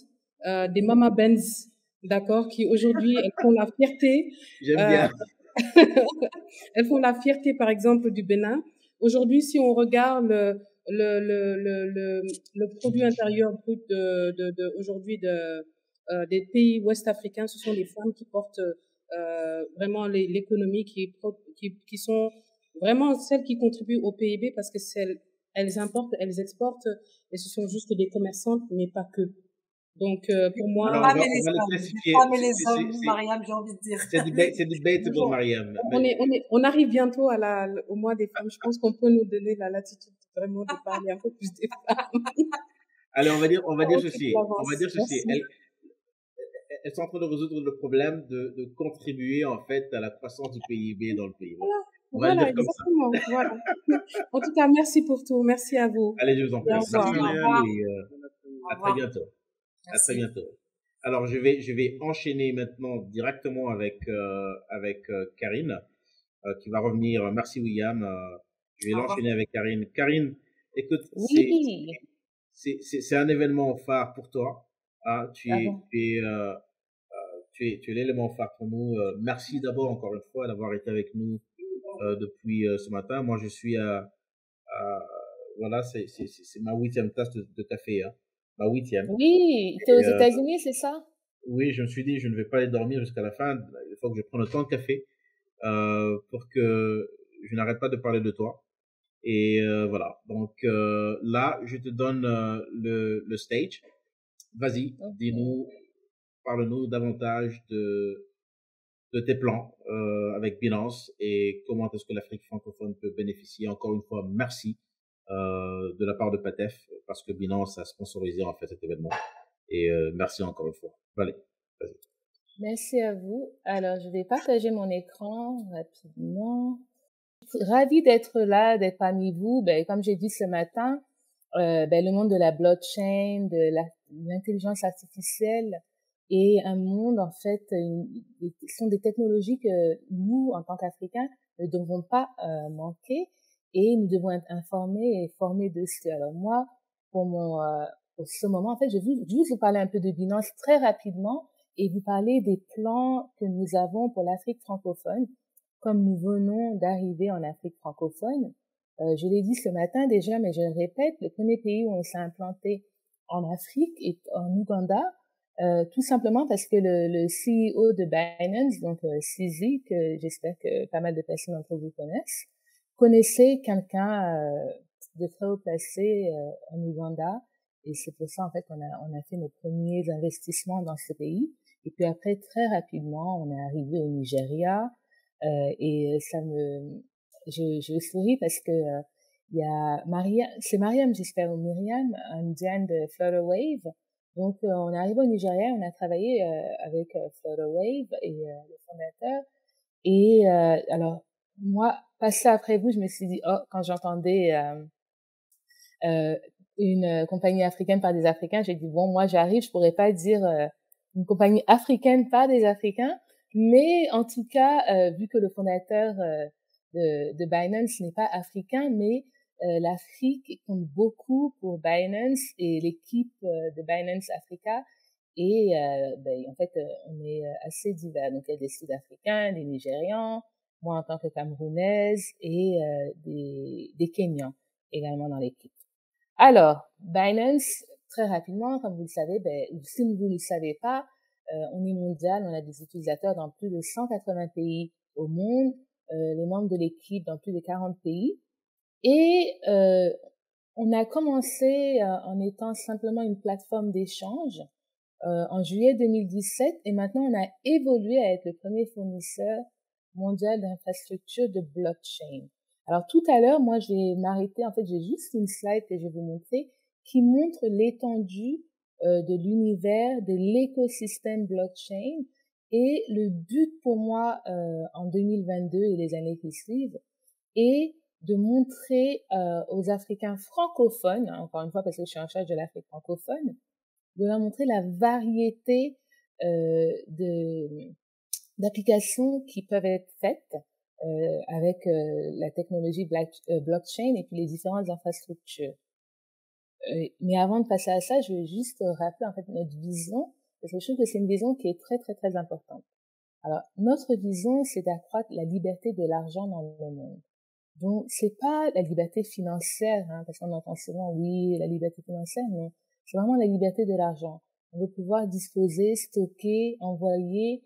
D: euh, des Mama Benz, d'accord, qui aujourd'hui, elles font la fierté.
A: J'aime bien.
D: Elles font la fierté, par exemple, du Bénin. Aujourd'hui, si on regarde le, le, le, le, le produit intérieur brut de, de, de aujourd'hui de, euh, des pays ouest africains, ce sont les femmes qui portent euh, vraiment l'économie, qui, qui, qui sont vraiment celles qui contribuent au PIB parce que elles importent, elles exportent, et ce sont juste des commerçantes, mais pas que. Donc, euh, pour moi...
B: Alors, les femmes et les hommes, Mariam, j'ai envie de dire.
A: C'est du pour Mariam.
D: On, est, on, est, on arrive bientôt à la, au mois des femmes. Je pense qu'on peut nous donner la latitude vraiment de parler un peu plus des femmes.
A: Allez, on va dire, on va dire ceci. On va dire ceci. Elles, elles sont en train de résoudre le problème de, de contribuer, en fait, à la croissance du PIB dans le pays. Voilà.
D: Voilà, exactement. voilà. En tout cas, merci pour tout. Merci à vous.
A: Allez, je vous en prie. Merci, et euh, à très bientôt. À très bientôt. Alors, je vais, je vais enchaîner maintenant directement avec, euh, avec euh, Karine, euh, qui va revenir. Merci, William. Euh, je vais l'enchaîner avec Karine. Karine, écoute, oui. c'est un événement phare pour toi. Hein, tu, es, tu es, tu es, tu es l'élément phare pour nous. merci d'abord, encore une fois, d'avoir été avec nous euh, depuis euh, ce matin. Moi, je suis à, à voilà, c'est ma huitième tasse de, de café, hein. Ma huitième.
E: Oui, tu es aux euh, États-Unis, c'est ça?
A: Oui, je me suis dit, je ne vais pas aller dormir jusqu'à la fin. Il faut que je prenne autant de café euh, pour que je n'arrête pas de parler de toi. Et euh, voilà. Donc euh, là, je te donne le, le stage. Vas-y, dis-nous, parle-nous davantage de de tes plans avec Binance et comment est-ce que l'Afrique francophone peut bénéficier. Encore une fois, merci euh, de la part de PATEF parce que Binance a sponsorisé en fait cet événement. Et euh, merci encore une fois. Allez.
E: Merci à vous. Alors, je vais partager mon écran rapidement. Ravi d'être là, d'être parmi vous. Ben, comme j'ai dit ce matin, euh, ben, le monde de la blockchain, de l'intelligence artificielle et un monde, en fait, une, sont des technologies que nous, en tant qu'Africains, ne devons pas manquer et nous devons être informés et formés dessus. Alors moi, pour mon, euh, pour ce moment, en fait, je veux juste vous parler un peu de Binance très rapidement et vous parler des plans que nous avons pour l'Afrique francophone, comme nous venons d'arriver en Afrique francophone. Euh, je l'ai dit ce matin déjà, mais je le répète, le premier pays où on s'est implanté en Afrique est en Ouganda, euh, tout simplement parce que le, le CEO de Binance, donc euh, que j'espère que pas mal de personnes d'entre vous connaissent, connaissait quelqu'un euh, de très haut placé euh, en Ouganda, et c'est pour ça en fait qu'on a on a fait nos premiers investissements dans ce pays. Et puis après très rapidement, on est arrivé au Nigeria, euh, et ça me je, je souris parce que il y a Maria, c'est Mariam, j'espère, ou Myriam, indienne de Flutter Wave, donc, euh, on est arrivé au Nigeria, on a travaillé euh, avec euh, Wave et le fondateur. Et alors, moi, passé après vous, je me suis dit, oh, quand j'entendais une compagnie africaine par des Africains, j'ai dit, bon, moi, j'arrive, je pourrais pas dire une compagnie africaine par des Africains, mais en tout cas, vu que le fondateur de, Binance n'est pas africain, mais euh, l'Afrique compte beaucoup pour Binance et l'équipe euh, de Binance Africa. Et euh, ben, en fait, on est assez divers. Donc, il y a des Sud-Africains, des Nigérians, moi en tant que Camerounaise et des, des Kenyans également dans l'équipe. Alors, Binance, très rapidement, comme vous le savez, ben, si vous ne le savez pas, on est mondial, on a des utilisateurs dans plus de 180 pays au monde, les membres de l'équipe dans plus de 40 pays. Et euh, on a commencé euh, en étant simplement une plateforme d'échange euh, en juillet 2017 et maintenant on a évolué à être le premier fournisseur mondial d'infrastructures de blockchain. Alors tout à l'heure, moi je vais m'arrêter, en fait j'ai juste une slide que je vais vous montrer qui montre l'étendue euh, de l'univers de l'écosystème blockchain et le but pour moi euh, en 2022 et les années qui suivent est de montrer euh, aux Africains francophones, encore une fois parce que je suis en charge de l'Afrique francophone, de leur montrer la variété euh, de d'applications qui peuvent être faites euh, avec euh, la technologie euh, blockchain et puis les différentes infrastructures. Euh, mais avant de passer à ça, je vais juste rappeler en fait notre vision parce que je trouve que c'est une vision qui est très très très importante. Alors notre vision, c'est d'accroître la liberté de l'argent dans le monde. Donc, c'est pas la liberté financière, hein, parce qu'on entend souvent, oui, la liberté financière, non. C'est vraiment la liberté de l'argent. On veut pouvoir disposer, stocker, envoyer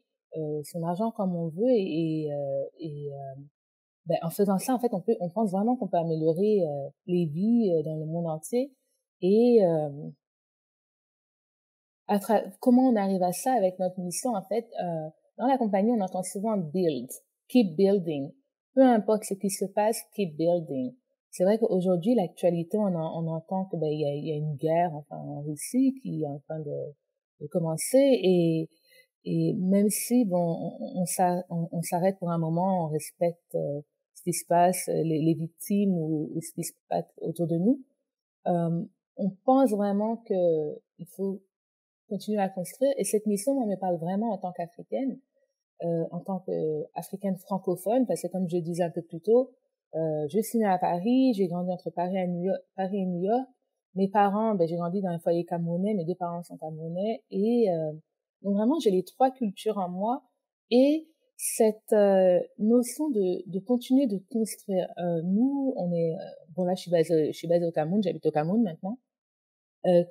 E: son argent comme on veut et, euh, et euh, ben, en faisant ça, en fait, on peut, on pense vraiment qu'on peut améliorer euh, les vies euh, dans le monde entier. Et comment on arrive à ça avec notre mission, en fait, dans la compagnie, on entend souvent build, keep building peu importe ce qui se passe, keep building. C'est vrai qu'aujourd'hui, l'actualité, on, on, entend que ben, il y, a, y, a, une guerre enfin, en Russie qui est en train de, de commencer et, et même si bon, on, s'arrête pour un moment, on respecte euh, ce qui se passe, les, les victimes ou, ce qui se passe autour de nous, euh, on pense vraiment que il faut continuer à construire. Et cette mission, on me parle vraiment en tant qu'africaine euh, en tant qu'africaine francophone, parce que comme je disais un peu plus tôt, euh, je suis née à Paris, j'ai grandi entre Paris et New York. Paris et New York. Mes parents, ben, j'ai grandi dans un foyer camerounais, mes deux parents sont camerounais, et euh, donc vraiment j'ai les trois cultures en moi et cette euh, notion de, de continuer de construire. Euh, nous, on est bon là, je suis basée, je suis basée au Cameroun, j'habite au Cameroun maintenant.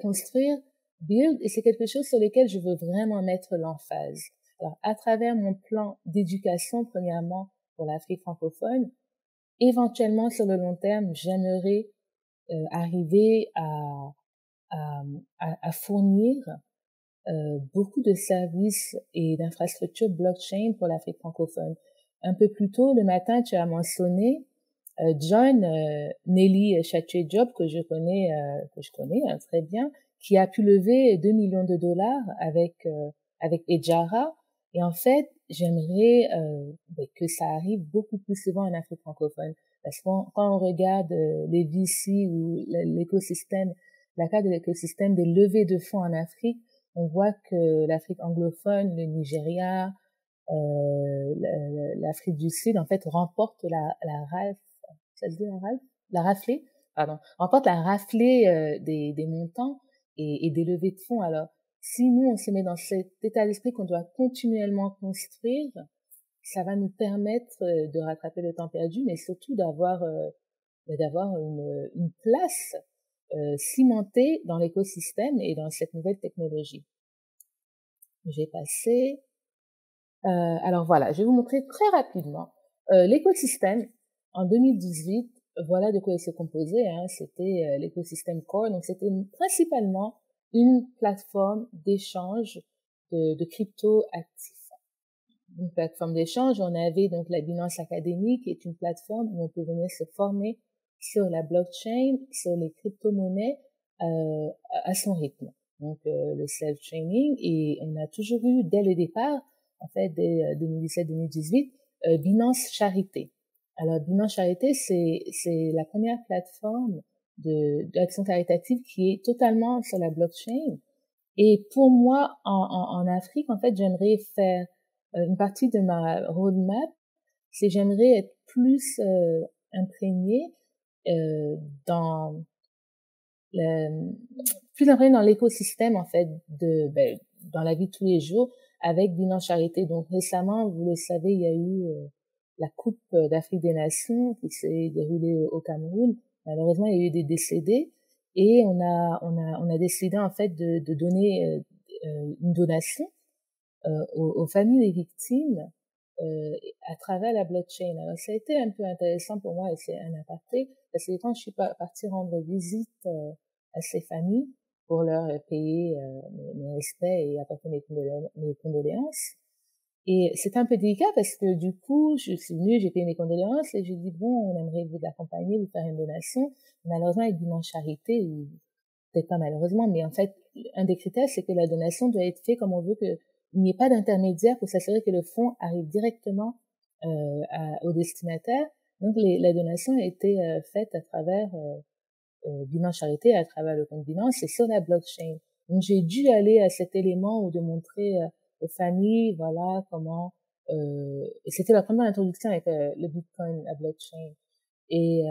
E: construire, build, et c'est quelque chose sur lequel je veux vraiment mettre l'emphase. Alors, à travers mon plan d'éducation, premièrement, pour l'Afrique francophone, éventuellement, sur le long terme, j'aimerais euh, arriver à, à, à, fournir euh, beaucoup de services et d'infrastructures blockchain pour l'Afrique francophone. Un peu plus tôt le matin, tu as mentionné euh, John euh, Nelly Chatue Job que je connais euh, que je connais hein, très bien, qui a pu lever 2 millions de dollars avec avec Ejara. Et en fait, j'aimerais ben, que ça arrive beaucoup plus souvent en Afrique francophone. Parce que quand on regarde les VC ou l'écosystème, la carte de l'écosystème des levées de fonds en Afrique, on voit que l'Afrique anglophone, le Nigeria, euh, l'Afrique du Sud, en fait, remporte la, la ça se dit la raf, la raflée, pardon, remporte la raflée euh, des, des montants et, et des levées de fonds. Alors, si nous, on se met dans cet état d'esprit qu'on doit continuellement construire, ça va nous permettre euh, de rattraper le temps perdu, mais surtout d'avoir euh, d'avoir une, une place euh, dans l'écosystème et dans cette nouvelle technologie. J'ai passé. Euh, alors voilà, je vais vous montrer très rapidement euh, l'écosystème en 2018. Voilà de quoi il s'est composé. Hein, c'était euh, l'écosystème Core. Donc c'était principalement une plateforme d'échange de, de crypto actifs. Une plateforme d'échange. On avait donc la Binance Academy qui est une plateforme où on peut venir se former sur la blockchain, sur les crypto-monnaies euh, à son rythme. Donc euh, le self-training et on a toujours eu dès le départ, en fait dès 2017-2018, euh, euh, Binance Charité. Alors Binance Charité, c'est c'est la première plateforme de d'action caritative qui est totalement sur la blockchain. Et pour moi, en, en, en Afrique, en fait, j'aimerais faire une partie de ma roadmap, c'est j'aimerais être plus euh, imprégnée euh, dans le, plus dans l'écosystème en fait de ben, dans la vie de tous les jours avec Binance Charité. Donc récemment, vous le savez, il y a eu euh, la Coupe d'Afrique des Nations qui s'est déroulée au Cameroun. Malheureusement, il y a eu des décédés et on a on a on a décidé en fait de, de donner euh, euh une donation euh, aux, familles des victimes euh, à travers la blockchain. Alors ça a été un peu intéressant pour moi et c'est un aparté parce que quand je suis partie rendre visite euh, à ces familles pour leur payer euh, mes, respects et apporter mes, condoléances, et c'est un peu délicat parce que du coup, je suis venue, j'ai payé mes condoléances et j'ai dit bon, on aimerait vous accompagner, vous faire une donation. Malheureusement, avec dimanche charité, peut-être pas malheureusement, mais en fait, un des critères, c'est que la donation doit être faite comme on veut que il n'y ait pas d'intermédiaire pour s'assurer que le fonds arrive directement euh, à, au destinataire. Donc les, la donation a été euh, faite à travers euh, euh, Binance Charité, à travers le compte Binance, et sur la blockchain. Donc j'ai dû aller à cet élément ou de montrer euh, aux familles, voilà comment. Euh, et c'était la première introduction avec le Bitcoin, la blockchain, et,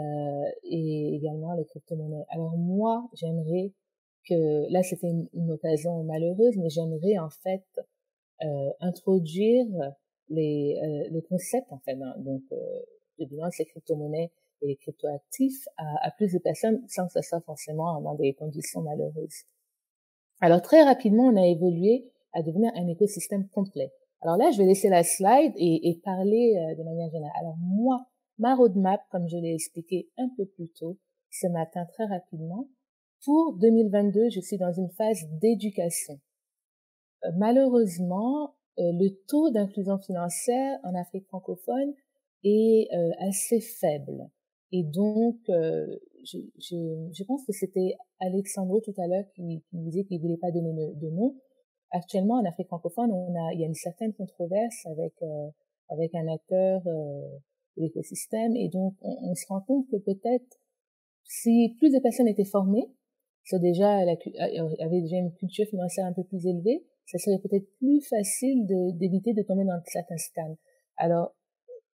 E: et également les crypto-monnaies. Alors moi, j'aimerais que là c'était une, une, occasion malheureuse, mais j'aimerais en fait introduire les, euh, le concept en fait, hein, donc euh, de binance, les crypto-monnaies et les crypto-actifs à, à, plus de personnes sans que ça soit forcément dans des conditions malheureuses. Alors très rapidement, on a évolué à devenir un écosystème complet. Alors là, je vais laisser la slide et, et parler euh, de manière générale. Alors moi, ma roadmap, comme je l'ai expliqué un peu plus tôt ce matin très rapidement, pour 2022, je suis dans une phase d'éducation malheureusement, euh, le taux d'inclusion financière en Afrique francophone est euh, assez faible. Et donc, euh, je, je, je, pense que c'était Alexandro tout à l'heure qui, qui disait qu'il voulait pas donner de, nom. Actuellement, en Afrique francophone, on a, il y a une certaine controverse avec, avec un acteur de l'écosystème. Et donc, on, on, se rend compte que peut-être si plus de personnes étaient formées, soit déjà la, avaient déjà une culture financière un peu plus élevée, ça serait peut-être plus facile d'éviter de, tomber dans certains scams. Alors,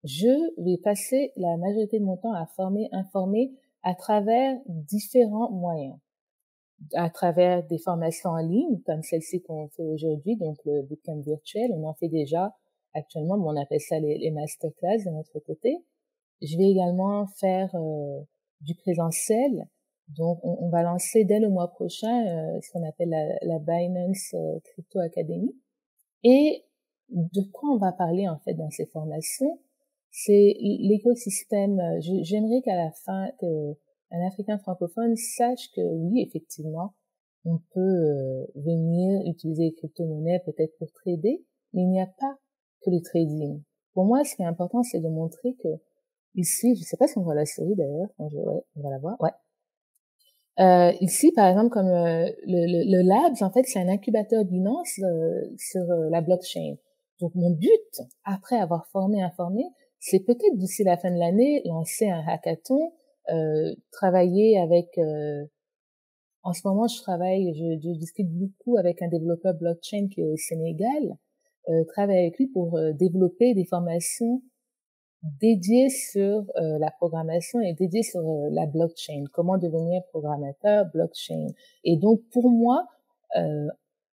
E: je vais passer la majorité de mon temps à former, informer à travers différents moyens. À travers des formations en ligne, comme celle-ci qu'on fait aujourd'hui, donc le bootcamp virtuel, on en fait déjà actuellement, mais on appelle ça les, les masterclass de notre côté. Je vais également faire euh, du présentiel, donc, on, on, va lancer dès le mois prochain euh, ce qu'on appelle la, la Binance euh, Crypto Academy. Et de quoi on va parler en fait dans ces formations? C'est l'écosystème. Euh, j'aimerais qu'à la fin, qu'un Africain francophone sache que oui, effectivement, on peut venir utiliser les crypto-monnaies peut-être pour trader, mais il n'y a pas que le trading. Pour moi, ce qui est important, c'est de montrer que ici, je ne sais pas si on voit la souris d'ailleurs, on va la voir, ouais. Euh, ici, par exemple, comme euh, le, le, le, Labs, en fait, c'est un incubateur Binance euh, sur la blockchain. Donc, mon but, après avoir formé, informé, c'est peut-être d'ici la fin de l'année, lancer un hackathon, travailler avec... en ce moment, je travaille, je, je, discute beaucoup avec un développeur blockchain qui est au Sénégal, travailler avec lui pour développer des formations dédié sur euh, la programmation et dédié sur euh, la blockchain, comment devenir programmateur blockchain. Et donc pour moi, euh,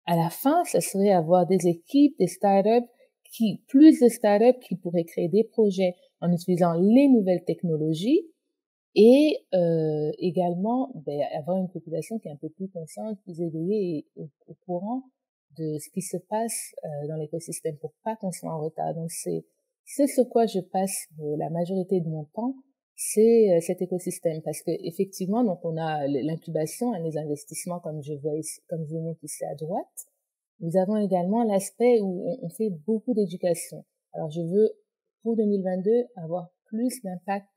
E: à la fin, ça serait avoir des équipes, des startups qui, plus de startups qui pourraient créer des projets en utilisant les nouvelles technologies et également ben, avoir une population qui est un peu plus consciente, plus éveillée et au, courant de ce qui se passe dans l'écosystème pour pas qu'on soit en retard. Donc c'est c'est sur quoi je passe euh, la majorité de mon temps, c'est euh, cet écosystème parce que effectivement donc on a l'incubation et les investissements comme je vois ici, comme je montre ici à droite. Nous avons également l'aspect où on fait beaucoup d'éducation. Alors je veux pour 2022 avoir plus d'impact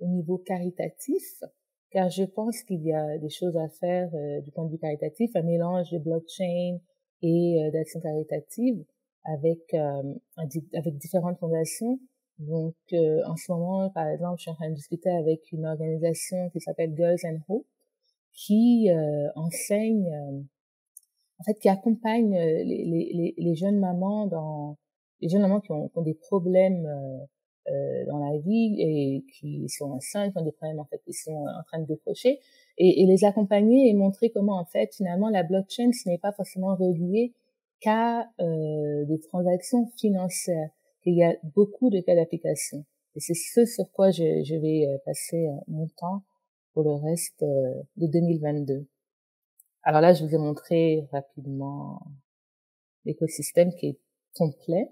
E: au niveau caritatif car je pense qu'il y a des choses à faire euh, du point de vue caritatif, un mélange de blockchain et d'action caritative avec euh, avec différentes fondations. Donc euh, en ce moment, par exemple, je suis en train de discuter avec une organisation qui s'appelle Girls and Hope, qui euh, enseigne, en fait, qui accompagne les, les, les, jeunes mamans dans les jeunes mamans qui ont, qui ont des problèmes euh, dans la vie et qui sont enceintes, qui ont des problèmes en fait, qui sont en train de décrocher, et, et les accompagner et montrer comment en fait finalement la blockchain ce n'est pas forcément relié qu'à euh, des transactions financières, qu'il y a beaucoup de cas d'application. Et c'est ce sur quoi je, je vais euh, passer euh, mon temps pour le reste euh, de 2022. Alors là, je vous ai montré rapidement l'écosystème qui est complet.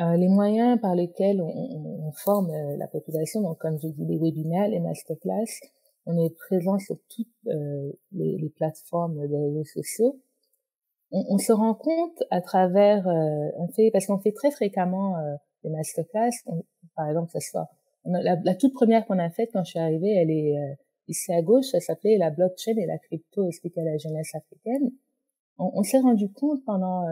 E: Euh, les moyens par lesquels on, on, on forme la population, donc comme je dis, les webinaires, les masterclass, on est présent sur toutes euh, les, les, plateformes de réseaux sociaux on, on, se rend compte à travers, euh, on fait parce qu'on fait très fréquemment euh, des masterclass. par exemple, ça soit la, la, toute première qu'on a faite quand je suis arrivée, elle est euh, ici à gauche. Ça s'appelait la blockchain et la crypto expliquée à la jeunesse africaine. On, on s'est rendu compte pendant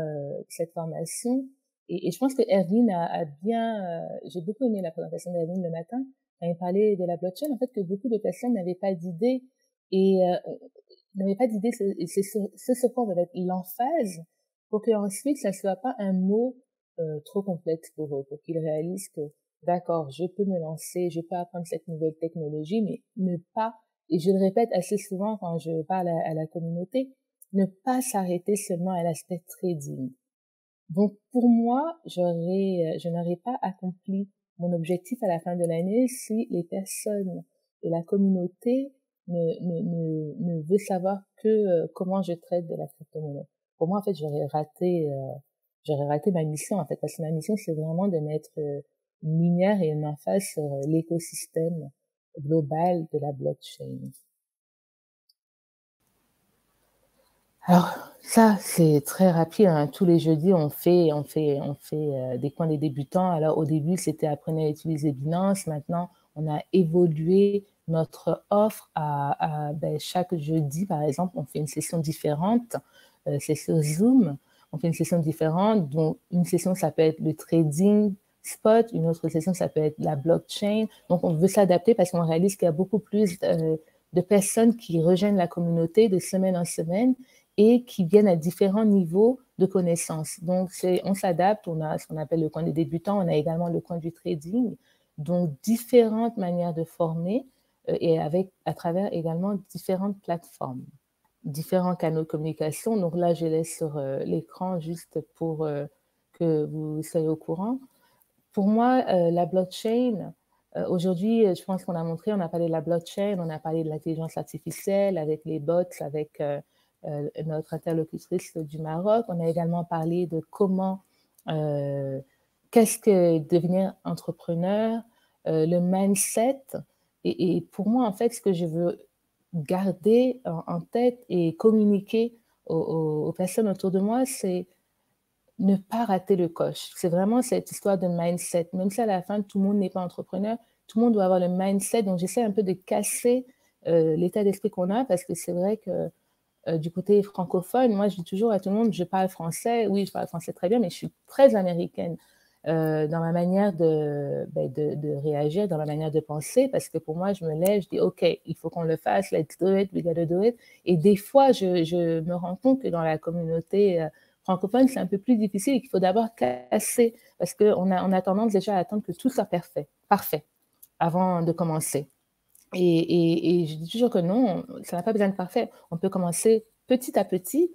E: cette formation, et, et, je pense que Erwin a, a bien, j'ai beaucoup aimé la présentation d'Erwin le matin quand il parlait de la blockchain. En fait, que beaucoup de personnes n'avaient pas d'idée et n'avait pas d'idée, c'est ce sur quoi va mettre l'emphase pour qu'ensuite ça ne soit pas un mot euh, trop complexe pour eux, pour qu'ils réalisent que d'accord, je peux me lancer, je peux apprendre cette nouvelle technologie, mais ne pas, et je le répète assez souvent quand je parle à, la communauté, ne pas s'arrêter seulement à l'aspect trading. Donc pour moi, j'aurais, euh, je n'aurais pas accompli mon objectif à la fin de l'année si les personnes et la communauté ne, ne, ne, veut savoir que euh, comment je traite de la crypto-monnaie. Pour moi, en fait, j'aurais raté, euh, j'aurais raté ma mission, en fait, parce que ma mission, c'est vraiment de mettre euh, une lumière et une emphase sur l'écosystème global de la blockchain. Alors, ça, c'est très rapide. Hein. Tous les jeudis, on fait, on fait, on fait des coins des débutants. Alors, au début, c'était apprenez à utiliser Binance. Maintenant, on a évolué notre offre à, ben, chaque jeudi, par exemple, on fait une session différente. Euh, sur Zoom. On fait une session différente. Donc, une session, ça peut être le trading spot. Une autre session, ça peut être la blockchain. Donc, on veut s'adapter parce qu'on réalise qu'il y a beaucoup plus euh, de personnes qui rejoignent la communauté de semaine en semaine et qui viennent à différents niveaux de connaissances. Donc, on s'adapte. On a ce qu'on appelle le coin des débutants. On a également le coin du trading. Donc, différentes manières de former euh, et avec, à travers également différentes plateformes, différents canaux de communication. Donc là, je laisse sur euh, l'écran juste pour euh, que vous soyez au courant. Pour moi, la blockchain, aujourd'hui, je pense qu'on a montré, on a parlé de la blockchain, on a parlé de l'intelligence artificielle avec les bots, avec notre interlocutrice du Maroc. On a également parlé de comment, qu'est-ce que devenir entrepreneur, le mindset, et, et, pour moi, en fait, ce que je veux garder en, tête et communiquer aux, personnes autour de moi, c'est ne pas rater le coche. C'est vraiment cette histoire de mindset. Même si à la fin, tout le monde n'est pas entrepreneur, tout le monde doit avoir le mindset. Donc, j'essaie un peu de casser euh, l'état d'esprit qu'on a parce que c'est vrai que euh, du côté francophone, moi, je dis toujours à tout le monde, je parle français. Oui, je parle français très bien, mais je suis très américaine. Euh, dans ma manière ben, de, réagir, dans ma manière de penser, parce que pour moi, je me lève, je dis, OK, il faut qu'on le fasse, let's do it, we gotta do it. Et des fois, je, me rends compte que dans la communauté euh, francophone, c'est un peu plus difficile et qu'il faut d'abord casser, parce qu'on a, tendance déjà à attendre que tout soit parfait, parfait, avant de commencer. Et je dis toujours que non, ça n'a pas besoin de parfait. On peut commencer petit à petit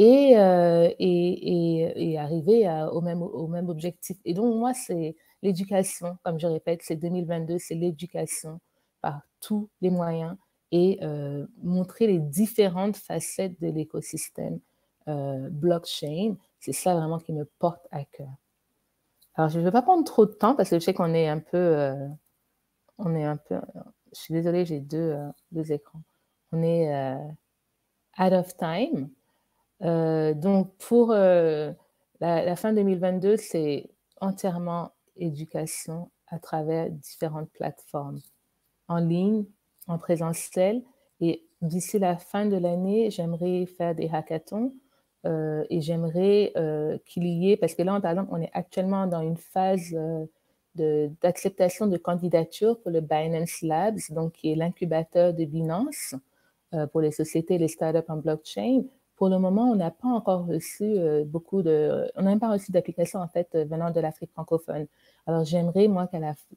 E: euh, et, et, et, arriver au, même, au même objectif. Et donc, moi, c'est l'éducation, comme je répète, c'est 2022, c'est l'éducation par tous les moyens et euh, montrer les différentes facettes de l'écosystème euh, blockchain. C'est ça vraiment qui me porte à cœur. Alors, je ne vais pas prendre trop de temps parce que je sais qu'on est un peu... on est un peu... Je suis désolée, j'ai deux, deux écrans. On est out of time. Euh, donc, pour euh, la, fin 2022, c'est entièrement éducation à travers différentes plateformes, en ligne, en présentiel. Et d'ici la fin de l'année, j'aimerais faire des hackathons euh, et j'aimerais qu'il y ait, parce que là, par exemple, on est actuellement dans une phase d'acceptation de, candidature pour le Binance Labs, donc qui est l'incubateur de Binance pour les sociétés et les startups en blockchain. Pour le moment, on n'a pas encore reçu euh, beaucoup de, on n'a pas reçu d'applications en fait euh, venant de l'Afrique francophone. Alors j'aimerais moi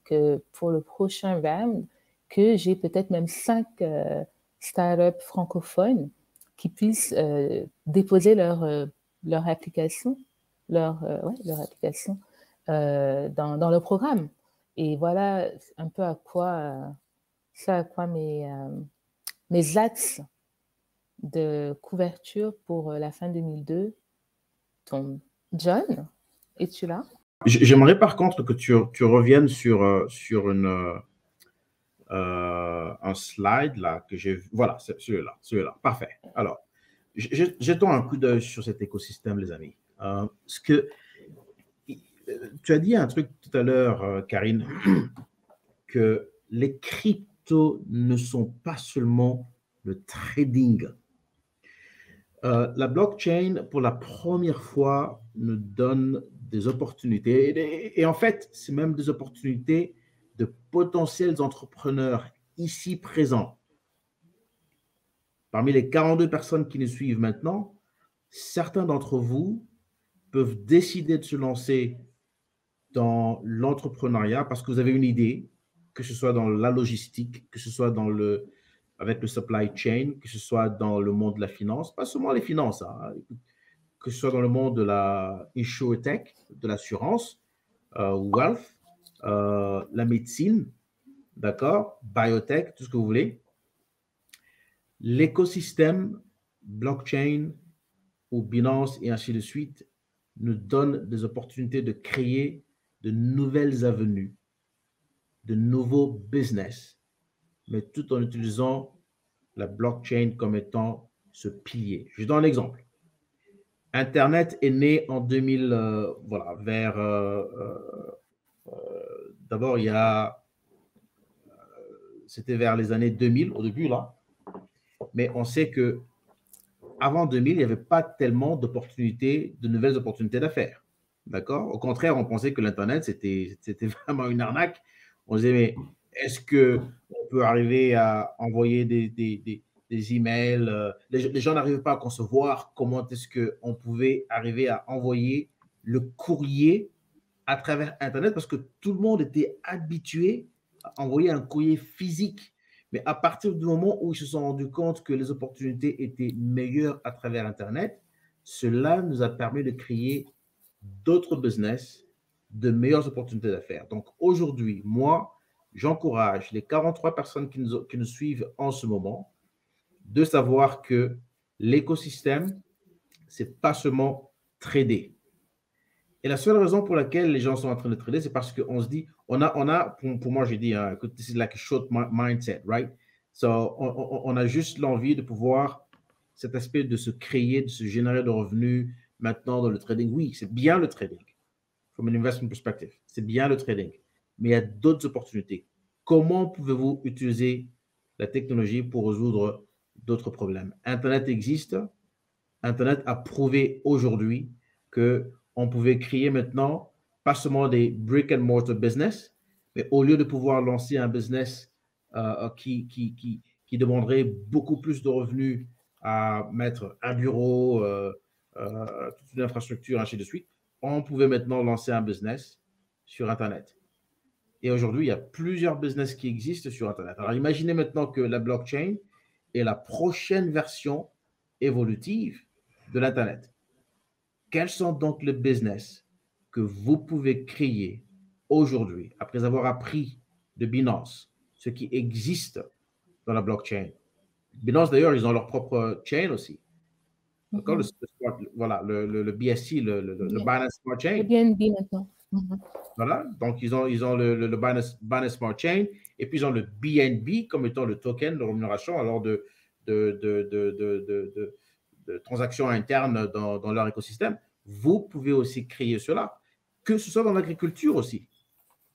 E: que pour le prochain round que j'ai peut-être même cinq euh, startups francophones qui puissent déposer leur leur application, leur ouais, leur application dans, dans, le programme. Et voilà un peu à quoi ça à quoi mes mes axes de couverture pour euh, la fin 2002 tombe. John, es-tu là?
A: J'aimerais par contre que tu, tu reviennes sur, euh, sur une, euh, un slide là que j'ai Voilà, celui-là, celui-là. Parfait. Alors, jetons un coup d'œil sur cet écosystème, les amis. ce que tu as dit un truc tout à l'heure, Karine, que les cryptos ne sont pas seulement le trading euh, la blockchain, pour la première fois, nous donne des opportunités. Et, en fait, c'est même des opportunités de potentiels entrepreneurs ici présents. Parmi les 42 personnes qui nous suivent maintenant, certains d'entre vous peuvent décider de se lancer dans l'entrepreneuriat parce que vous avez une idée, que ce soit dans la logistique, que ce soit dans le, avec le supply chain, que ce soit dans le monde de la finance, pas seulement les finances, hein, que ce soit dans le monde de la insurtech, de l'assurance, euh, wealth, euh, la médecine, d'accord, biotech, tout ce que vous voulez. L'écosystème blockchain ou Binance et ainsi de suite nous donne des opportunités de créer de nouvelles avenues, de nouveaux business mais tout en utilisant la blockchain comme étant ce pilier. Je donne un exemple. Internet est né en 2000, euh, voilà, vers. Euh, euh, d'abord, il y a. C'était vers les années 2000, au début, là. Mais on sait que avant 2000, il n'y avait pas tellement d'opportunités, de nouvelles opportunités d'affaires. D'accord? Au contraire, on pensait que l'Internet, c'était vraiment une arnaque. On disait, mais est-ce qu'on peut arriver à envoyer des, emails euh, les, gens n'arrivaient pas à concevoir comment est-ce qu'on pouvait arriver à envoyer le courrier à travers Internet parce que tout le monde était habitué à envoyer un courrier physique. Mais à partir du moment où ils se sont rendus compte que les opportunités étaient meilleures à travers Internet, cela nous a permis de créer d'autres business, de meilleures opportunités d'affaires. Donc aujourd'hui, moi, j'encourage les 43 personnes qui nous, suivent en ce moment de savoir que l'écosystème, c'est pas seulement trader. Et la seule raison pour laquelle les gens sont en train de trader, c'est parce qu'on se dit, on a, on a pour, moi, j'ai dit, hein, écoute, is like a short mindset, right? on, a juste l'envie de pouvoir, cet aspect de se créer, de se générer de revenus maintenant dans le trading. Oui, c'est bien le trading, from an investment perspective. C'est bien le trading. Mais il y a d'autres opportunités. Comment pouvez-vous utiliser la technologie pour résoudre d'autres problèmes? Internet existe. Internet a prouvé aujourd'hui que on pouvait créer maintenant pas seulement des brick and mortar business, mais au lieu de pouvoir lancer un business euh, qui, demanderait beaucoup plus de revenus à mettre un bureau, euh, euh, toute une infrastructure, ainsi de suite, on pouvait maintenant lancer un business sur Internet. Et aujourd'hui, il y a plusieurs business qui existent sur Internet. Alors imaginez maintenant que la blockchain est la prochaine version évolutive de l'Internet. Quels sont donc les business que vous pouvez créer aujourd'hui, après avoir appris de Binance, ce qui existe dans la blockchain? Binance, d'ailleurs, ils ont leur propre chain aussi. D'accord? Le, mhm. Voilà, le, le, BSC, le, le, Binance Smart Chain. Le BNB maintenant. Mhm. Voilà, donc ils ont, ils ont le, Binance, Binance, Smart Chain et puis ils ont le BNB comme étant le token de rémunération alors de, de, de, de, de transactions internes dans, dans, leur écosystème. Vous pouvez aussi créer cela, que ce soit dans l'agriculture aussi.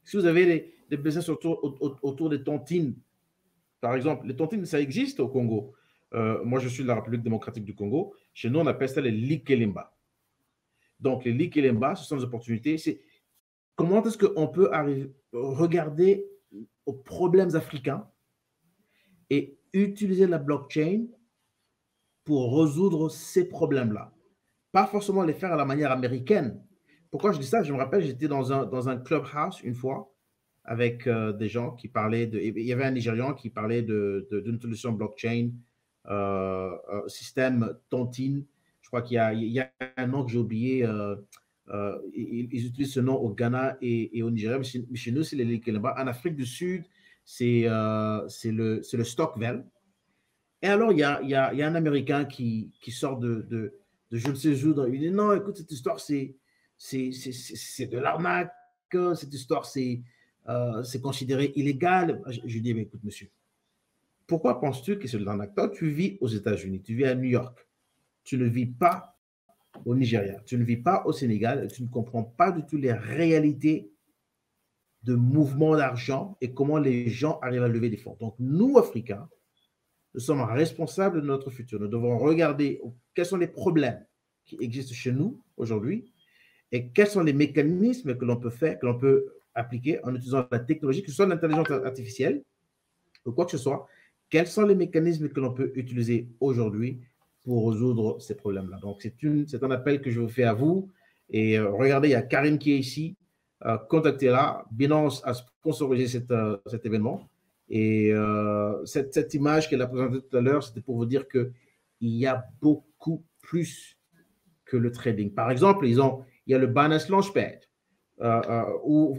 A: Si vous avez des, business autour, autour, des tontines, par exemple, les tontines, ça existe au Congo. Euh, moi, je suis de la République démocratique du Congo. Chez nous, on appelle ça les likelimba. Donc, les likelimba, ce sont des opportunités. C'est comment est-ce qu'on peut regarder aux problèmes africains et utiliser la blockchain pour résoudre ces problèmes-là? Pas forcément les faire à la manière américaine, pourquoi je dis ça? Je me rappelle, j'étais dans un, clubhouse une fois avec euh, des gens qui parlaient de. Il y avait un Nigérian qui parlait d'une de, solution blockchain, euh, euh, système tontine. Je crois qu'il y, y, a un nom que j'ai oublié. Ils, utilisent ce nom au Ghana et, au Nigeria, mais chez, nous, c'est les là En Afrique du Sud, c'est le, le Stockvel. Et alors, il y a, un Américain qui, sort de, je ne sais où. Il dit Non, écoute, cette histoire, c'est de l'arnaque, cette histoire, euh, c'est considéré illégal. Je, je dis, mais écoute, monsieur, pourquoi penses-tu que c'est de l'arnaque? Toi, tu vis aux États-Unis, tu vis à New York, tu ne vis pas au Nigeria, tu ne vis pas au Sénégal, tu ne comprends pas du tout les réalités de mouvement d'argent et comment les gens arrivent à lever des fonds. Donc, nous, Africains, nous sommes responsables de notre futur. Nous devons regarder quels sont les problèmes qui existent chez nous aujourd'hui et quels sont les mécanismes que l'on peut faire, que l'on peut appliquer en utilisant la technologie, que ce soit l'intelligence artificielle ou quoi que ce soit, quels sont les mécanismes que l'on peut utiliser aujourd'hui pour résoudre ces problèmes-là. Donc, c'est un appel que je vous fais à vous. Et euh, regardez, il y a Karim qui est ici. Euh, contactez-la. Binance a sponsorisé cet, euh, cet événement. Et cette, cette, image qu'elle a présentée tout à l'heure, c'était pour vous dire qu'il y a beaucoup plus que le trading. Par exemple, ils ont, il y a le Binance Launchpad. Euh, euh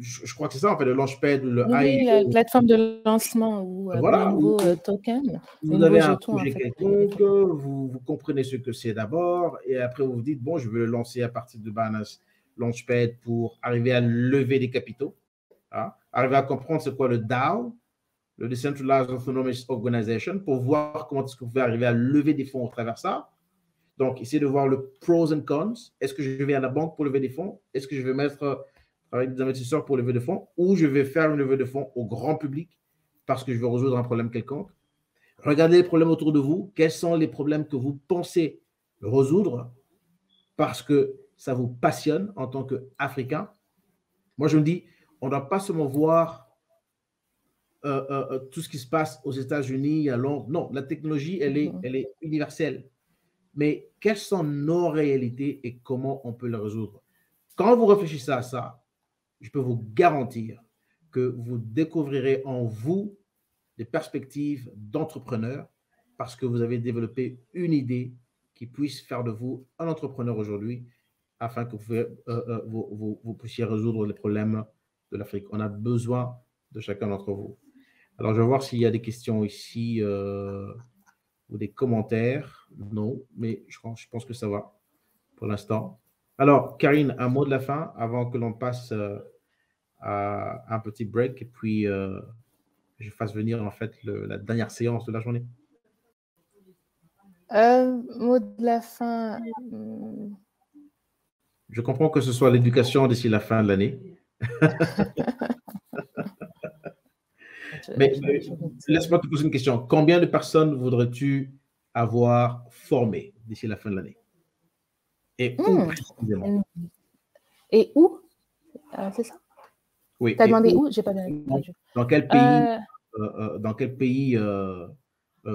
A: je, crois que c'est ça, en fait, le Launchpad ou le
E: oui, la plateforme de lancement ou euh, voilà, nouveau token.
A: Vous avez un projet quelconque, vous, vous, comprenez ce que c'est d'abord, et après vous vous dites, bon, je veux le lancer à partir de Binance Launchpad pour arriver à lever des capitaux, hein, arriver à comprendre c'est quoi le DAO, le Decentralized Autonomous Organization, pour voir comment est-ce que vous pouvez arriver à lever des fonds au travers de ça donc, essayez de voir le pros and cons. Est-ce que je vais à la banque pour lever des fonds? Est-ce que je vais mettre avec des investisseurs pour lever des fonds? Ou je vais faire une levée de fonds au grand public parce que je veux résoudre un problème quelconque? Regardez les problèmes autour de vous. Quels sont les problèmes que vous pensez résoudre parce que ça vous passionne en tant qu'Africain? Moi, je me dis, on ne doit pas seulement voir euh, euh, euh, tout ce qui se passe aux États-Unis, à Londres. Non, la technologie, elle est, elle est universelle mais quelles sont nos réalités et comment on peut les résoudre? Quand vous réfléchissez à ça, je peux vous garantir que vous découvrirez en vous des perspectives d'entrepreneur parce que vous avez développé une idée qui puisse faire de vous un entrepreneur aujourd'hui afin que vous, euh, euh, vous, puissiez résoudre les problèmes de l'Afrique. On a besoin de chacun d'entre vous. Alors, je vais voir s'il y a des questions ici. Euh, ou des commentaires. Non, mais je pense, je pense que ça va pour l'instant. Alors, Karine, un mot de la fin avant que l'on passe euh, à un petit break et puis euh, je fasse venir en fait la dernière séance de la journée
E: euh, Mot de la fin. Hmm.
A: Je comprends que ce soit l'éducation d'ici la fin de l'année. mais, laisse-moi te poser une question. Combien de personnes voudrais-tu avoir formées d'ici la fin de l'année? Et où hmm. précisément?
E: Et où? Euh, C'est ça? Oui. Tu as demandé où, J'ai pas bien
A: Dans quel pays, euh, euh dans quel pays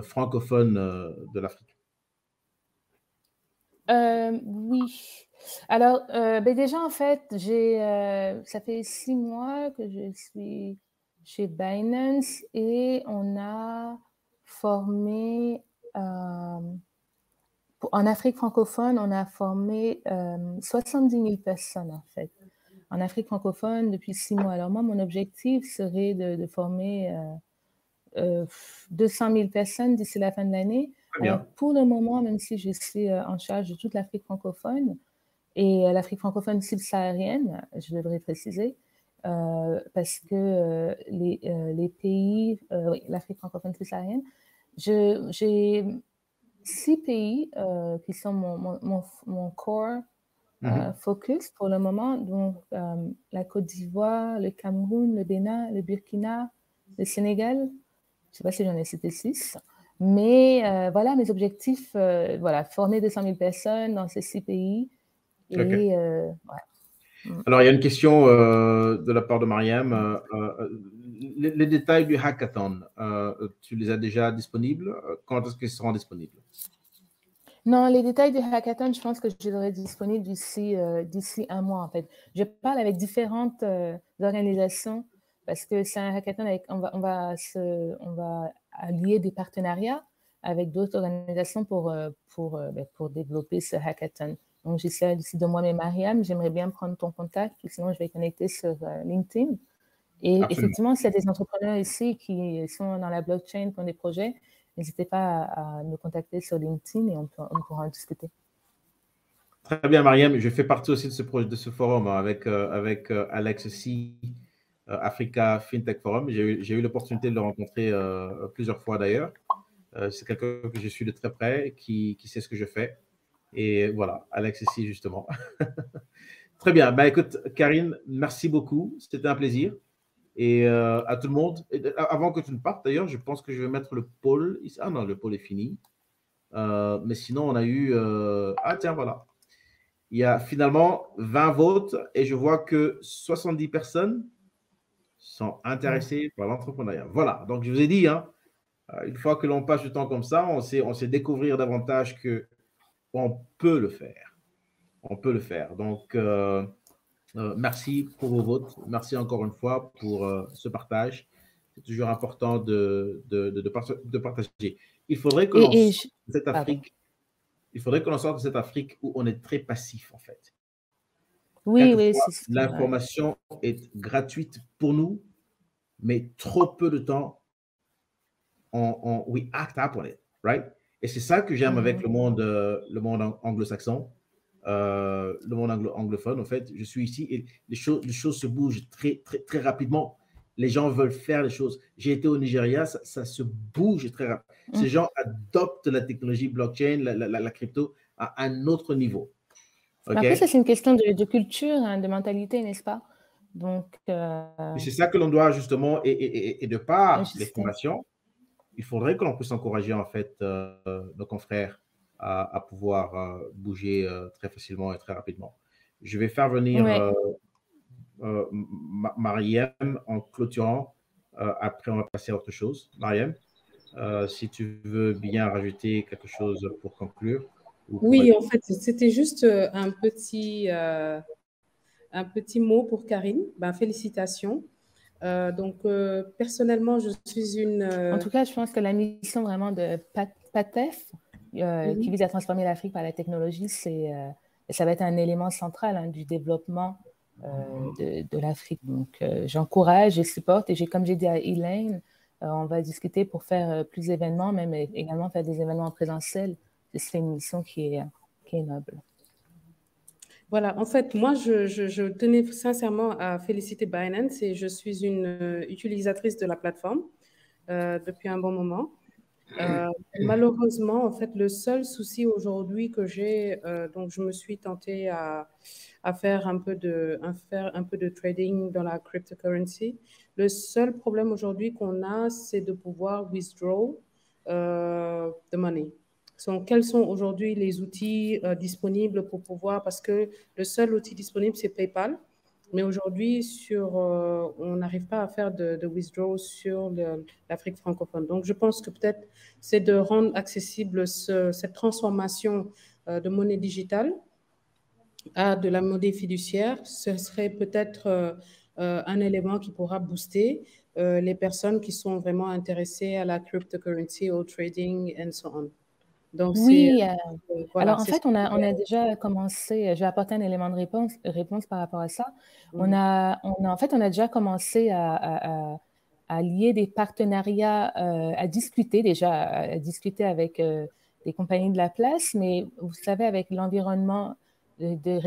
A: francophone de l'Afrique?
E: Oui. Alors, ben déjà, en fait, j'ai, ça fait six mois que je suis chez Binance et on a formé en Afrique francophone, on a formé 70 000 personnes en fait. En Afrique francophone depuis six mois. Alors moi, mon objectif serait de, former 200 000 personnes d'ici la fin de l'année. Pour le moment, même si je suis en charge de toute l'Afrique francophone et l'Afrique francophone subsaharienne, je devrais préciser, parce que les, les, pays, oui, l'Afrique francophone subsaharienne, j'ai six pays euh, qui sont mon, mon, mon, core euh, mm-hmm. focus pour le moment, donc euh, la Côte d'Ivoire, le Cameroun, le Bénin, le Burkina, le Sénégal. Je ne sais pas si j'en ai cité six. Mais voilà mes objectifs, voilà, former 200 000 personnes dans ces six pays. Et, mm.
A: Alors, il y a une question de la part de Mariam les, détails du hackathon, euh, tu les as déjà disponibles? Quand est-ce qu'ils seront disponibles?
E: Non, les détails du hackathon, je pense que je les aurai disponibles d'ici euh, d'ici un mois, en fait. Je parle avec différentes euh, organisations parce que c'est un hackathon avec, on va, on va, se, on va allier des partenariats avec d'autres organisations pour, pour, ben, pour développer ce hackathon. Donc, d'ici de moi, mais Mariam, j'aimerais bien prendre ton contact, sinon je vais connecter sur LinkedIn et effectivement, s'il y a des entrepreneurs ici qui sont dans la blockchain, qui ont des projets, n'hésitez pas à, nous contacter sur LinkedIn et on, pourra en discuter.
A: Très bien, Mariam. Je fais partie aussi de ce, projet, de ce forum avec, euh, avec euh, Alex Si, euh, Africa FinTech Forum. J'ai eu, l'opportunité de le rencontrer plusieurs fois d'ailleurs. C'est quelqu'un que je suis de très près, qui, qui, sait ce que je fais. Et voilà, Alex Si, justement. très bien. Bah, écoute, Karine, merci beaucoup. C'était un plaisir. Et euh, à tout le monde, avant que tu ne partes d'ailleurs, je pense que je vais mettre le pôle. Ah non, le pôle est fini. Euh, mais sinon, on a eu. Euh, ah tiens, voilà. Il y a finalement 20 votes et je vois que 70 personnes sont intéressées par l'entrepreneuriat. Voilà, donc je vous ai dit, hein, une fois que l'on passe du temps comme ça, on sait, on sait découvrir davantage que on peut le faire. On peut le faire. Donc, euh, merci pour vos votes. Merci encore une fois pour euh, ce partage. C'est toujours important de, de, de, de, partager. Il faudrait que l'on sorte de cette Afrique. Il faudrait que l'on sorte de cette Afrique où on est très passif, en fait.
E: Oui, oui.
A: L'information est gratuite pour nous, mais trop peu de temps, on, on we act up on it, right? Et c'est ça que j'aime avec mm-hmm. le monde, euh, le monde anglo-saxon euh, le monde anglophone, en fait. Je suis ici et les choses, les choses se bougent très, très, très rapidement. Les gens veulent faire les choses. J'ai été au Nigeria, ça, se bouge très rapidement. Ces mm. gens adoptent la technologie blockchain, la, la, crypto à un autre niveau.
E: Après, ça, c'est une question de, culture, hein, de mentalité, n'est-ce pas? Donc, euh,
A: c'est ça que l'on doit justement, et, et, et de par les formations, il faudrait que l'on puisse encourager en fait euh, nos confrères à, pouvoir euh, bouger euh, très facilement et très rapidement. Je vais faire venir euh, Mariam en clôturant. après, on va passer à autre chose. Mariam, si tu veux bien rajouter quelque chose pour conclure.
D: Oui, en fait, c'était juste un petit, un petit mot pour Karine. Ben, félicitations. Donc, personnellement, je suis une.
E: En tout cas, je pense que la mission vraiment de PATEF, euh, qui vise à transformer l'Afrique par la technologie, c'est, euh, ça va être un élément central hein, du développement euh, de, de, l'Afrique. Donc, j'encourage et supporte. Et j'ai, comme j'ai dit à Elaine, on va discuter pour faire plus d'événements, même également faire des événements en présentiel. C'est une mission qui est, qui est noble.
D: Voilà, en fait, moi, je, je, je, tenais sincèrement à féliciter Binance et je suis une utilisatrice de la plateforme. depuis un bon moment. malheureusement, en fait, le seul souci aujourd'hui que j'ai, donc je me suis tentée à, à, faire, un peu de, à faire un peu de trading dans la cryptocurrency. Le seul problème aujourd'hui qu'on a, c'est de pouvoir withdraw euh, the money. Quels sont aujourd'hui les outils euh, disponibles pour pouvoir, parce que le seul outil disponible, c'est PayPal. Mais aujourd'hui, euh, on n'arrive pas à faire de, de withdraw sur l'Afrique francophone. Donc, je pense que peut-être c'est de rendre accessible cette transformation de monnaie digitale à de la monnaie fiduciaire. Ce serait peut-être euh, un élément qui pourra booster euh, les personnes qui sont vraiment intéressées à la cryptocurrency, au trading, and so on.
E: Donc, oui, euh, alors en fait, on a, on a déjà commencé, je vais apporter un élément de réponse, réponse par rapport à ça. On, a, on a, en fait, on a déjà commencé à, à, à lier des partenariats, à discuter déjà, à discuter avec des compagnies de la place, mais vous savez, avec l'environnement de, de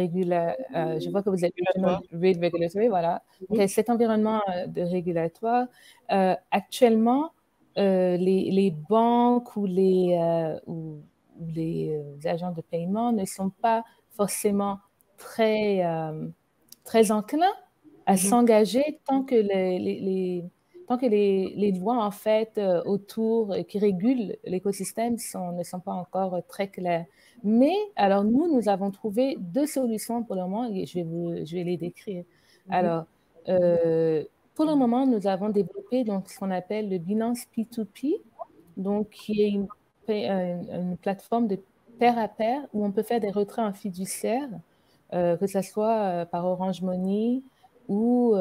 E: euh, je vois que vous êtes regulatory, voilà. cet environnement euh, de régulatoire, euh, les, les, banques ou les, ou, les agents de paiement ne sont pas forcément très, très enclins à mm-hmm. s'engager tant que les, les tant que les, les, lois en fait autour qui régulent l'écosystème ne sont pas encore très claires. Mais alors nous, nous avons trouvé deux solutions pour le moment et je vais, vous, je vais les décrire. Mhm. Alors, euh, pour le moment, nous avons développé donc, ce qu'on appelle le Binance P2P, donc qui est une, une, plateforme de pair à pair où on peut faire des retraits en fiduciaire, euh, que ce soit euh, par Orange Money ou,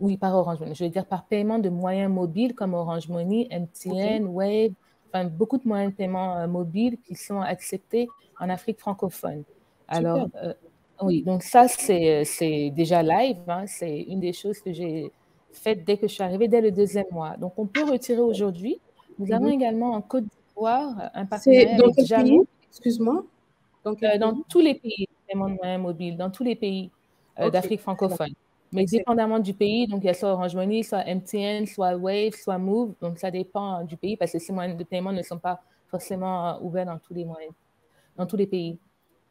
E: oui, par Orange Money, je veux dire par paiement de moyens mobiles comme Orange Money, MTN, Wave, beaucoup de moyens de paiement euh, mobiles qui sont acceptés en Afrique francophone. Alors, euh, oui, donc ça, c'est euh, déjà live. Hein. c'est une des choses que j'ai faites dès que je suis arrivée, dès le deuxième mois. Donc, on peut retirer aujourd'hui. Nous avons mhm. également en Côte d'Ivoire un partenariat avec Jamo.
D: Excuse-moi.
E: Donc, dans tous les pays, paiement de moyens mobiles, dans tous les pays d'Afrique francophone. Mais dépendamment du pays, donc il y a soit Orange Money, soit MTN, soit Wave, soit Move. Donc ça dépend du pays parce que ces moyens de paiement ne sont pas forcément euh, ouverts dans tous les moyens, dans tous les pays.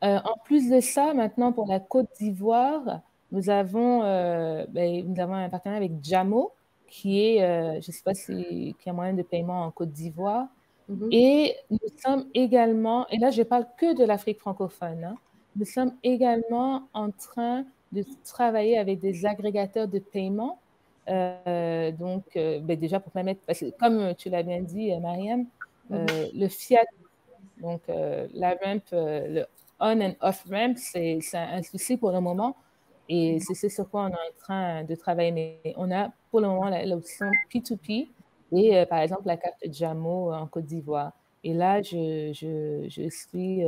E: Euh, en plus de ça, maintenant pour la Côte d'Ivoire, nous avons, euh, ben, nous avons un partenariat avec Jamo, qui est, je ne sais pas si qui a moyen de paiement en Côte d'Ivoire. Mm-hmm. Et nous sommes également, et là je parle que de l'Afrique francophone, hein, nous sommes également en train de travailler avec des agrégateurs de paiement. Euh, donc, euh, ben déjà pour permettre, parce que comme tu l'as bien dit, Mariam, euh, mhm. le fiat, donc la ramp, le on and off ramp, c'est un souci pour le moment. Et c'est ce sur quoi on est en train de travailler. Mais on a pour le moment l'option P2P et par exemple la carte Jamo en Côte d'Ivoire. Et là, je, suis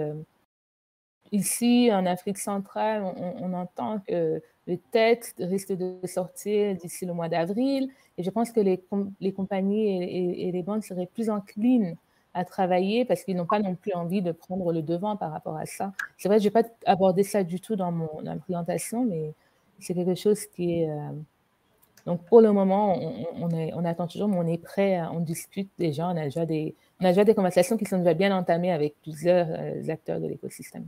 E: Ici, en Afrique centrale, on, entend que le texte risque de sortir d'ici le mois d'avril. Et je pense que les, les compagnies et, les banques seraient plus enclines à travailler parce qu'ils n'ont pas non plus envie de prendre le devant par rapport à ça. C'est vrai, je n'ai pas abordé ça du tout dans, mon, ma présentation, mais c'est quelque chose qui est... Euh, donc, pour le moment, on, est, on, attend toujours, mais on est prêt, on discute déjà, on a déjà des, on a déjà des conversations qui sont déjà bien entamées avec plusieurs euh, acteurs de l'écosystème.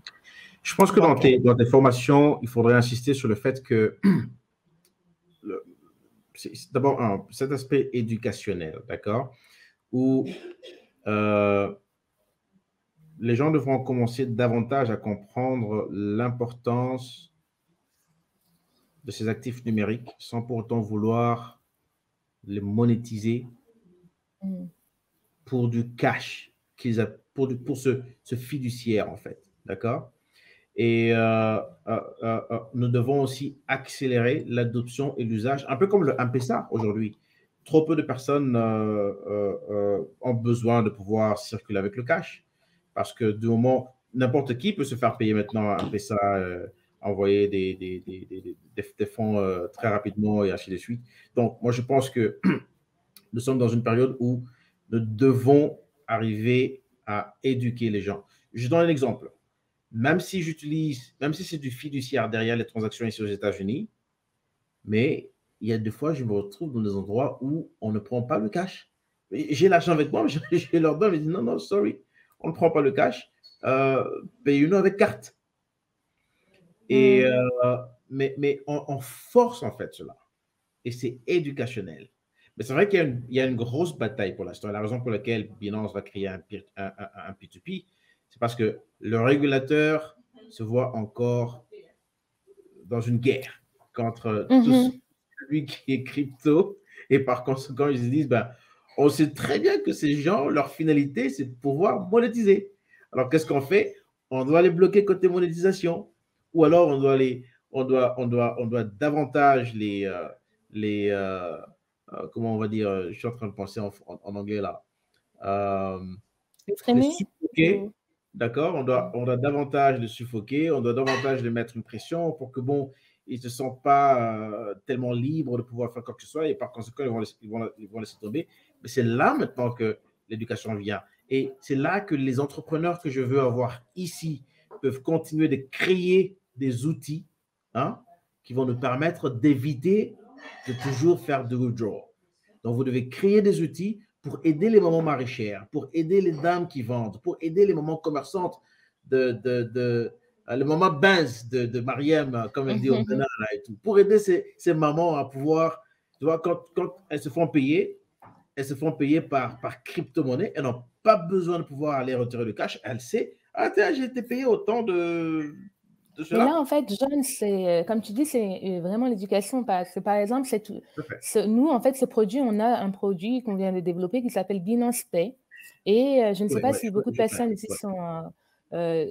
A: Je pense que dans tes, dans tes, formations, il faudrait insister sur le fait que, d'abord, cet aspect éducationnel, d'accord, où euh, les gens devront commencer davantage à comprendre l'importance de ces actifs numériques sans pour autant vouloir les monétiser mm. pour du cash, qu'ils pour, du, pour ce, ce fiduciaire, en fait. D'accord? Et euh, euh, euh, nous devons aussi accélérer l'adoption et l'usage, un peu comme le M-Pesa aujourd'hui. Trop peu de personnes ont besoin de pouvoir circuler avec le cash parce que du moment, n'importe qui peut se faire payer maintenant un M-Pesa, envoyer des, des fonds très rapidement et ainsi de suite. Donc, moi, je pense que nous sommes dans une période où nous devons arriver à éduquer les gens. Je donne un exemple même si j'utilise, même si c'est du fiduciaire derrière les transactions ici aux États-Unis, mais il y a des fois, je me retrouve dans des endroits où on ne prend pas le cash. j'ai l'argent avec moi, je, leur donne, je dis non, non, sorry, on ne prend pas le cash, euh, payez-nous avec carte. Et, hmm. euh, mais mais on, force en fait cela. Et c'est éducationnel. Mais c'est vrai qu'il y, a une grosse bataille pour l'instant. La raison pour laquelle Binance va créer un, un, un P2P, c'est parce que le régulateur se voit encore dans une guerre contre mm celui qui est crypto. Et par conséquent, ils se disent, ben, on sait très bien que ces gens, leur finalité, c'est de pouvoir monétiser. Alors, qu'est-ce qu'on fait? On doit les bloquer côté monétisation. Ou alors, on doit, les, on doit, on doit, on doit davantage les... Euh, les euh, euh, comment on va dire Je suis en train de penser en, anglais là.
E: les freiner
A: D'accord? On doit, on doit davantage les suffoquer, on doit davantage les mettre une pression pour que, bon, ils ne se sentent pas euh, tellement libres de pouvoir faire quoi que ce soit et par conséquent, ils vont laisser, ils vont, laisser tomber. Mais c'est là maintenant que l'éducation vient. Et c'est là que les entrepreneurs que je veux avoir ici peuvent continuer de créer des outils hein, qui vont nous permettre d'éviter de toujours faire de withdrawal. Donc, vous devez créer des outils pour aider les mamans maraîchères, pour aider les dames qui vendent, pour aider les mamans commerçantes, de, de, de le moment buzz de, de Mariam, comme elle dit au Ghana, et tout, pour aider ces, ces, mamans à pouvoir, tu vois, quand, quand, elles se font payer, elles se font payer par, par crypto-monnaie, elles n'ont pas besoin de pouvoir aller retirer le cash, elles savent, ah, j'ai été payé autant de,
E: et là, en fait, John, c'est, euh, comme tu dis, c'est euh, vraiment l'éducation. Parce que, par exemple, c'est nous, en fait, ce produit, on a un produit qu'on vient de développer qui s'appelle Binance Pay. Et euh, je ne sais pas si beaucoup de personnes ici sont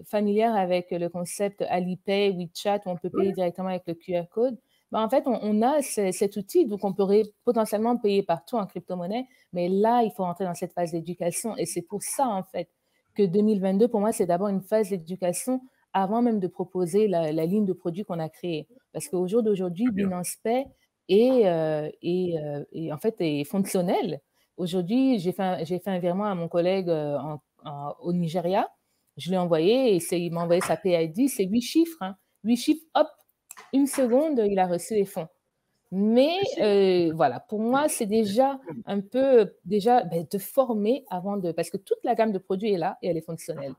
E: familières avec le concept Alipay, WeChat, où on peut payer directement avec le QR code. Ben, en fait, on, a cet outil, donc on pourrait potentiellement payer partout en crypto-monnaie, mais là, il faut rentrer dans cette phase d'éducation. Et c'est pour ça, en fait, que 2022, pour moi, c'est d'abord une phase d'éducation avant même de proposer la, ligne de produits qu'on a créée. Parce qu'au jour d'aujourd'hui, Binance Pay est, euh, euh, en fait est fonctionnel. Aujourd'hui, j'ai fait, fait, un virement à mon collègue euh, au Nigeria. Je l'ai envoyé et il m'a envoyé sa PID. C'est huit chiffres. Hein. Huit chiffres, hop, une seconde, il a reçu les fonds. Mais voilà, pour moi, c'est déjà un peu déjà ben, de former avant de... Parce que toute la gamme de produits est là et elle est fonctionnelle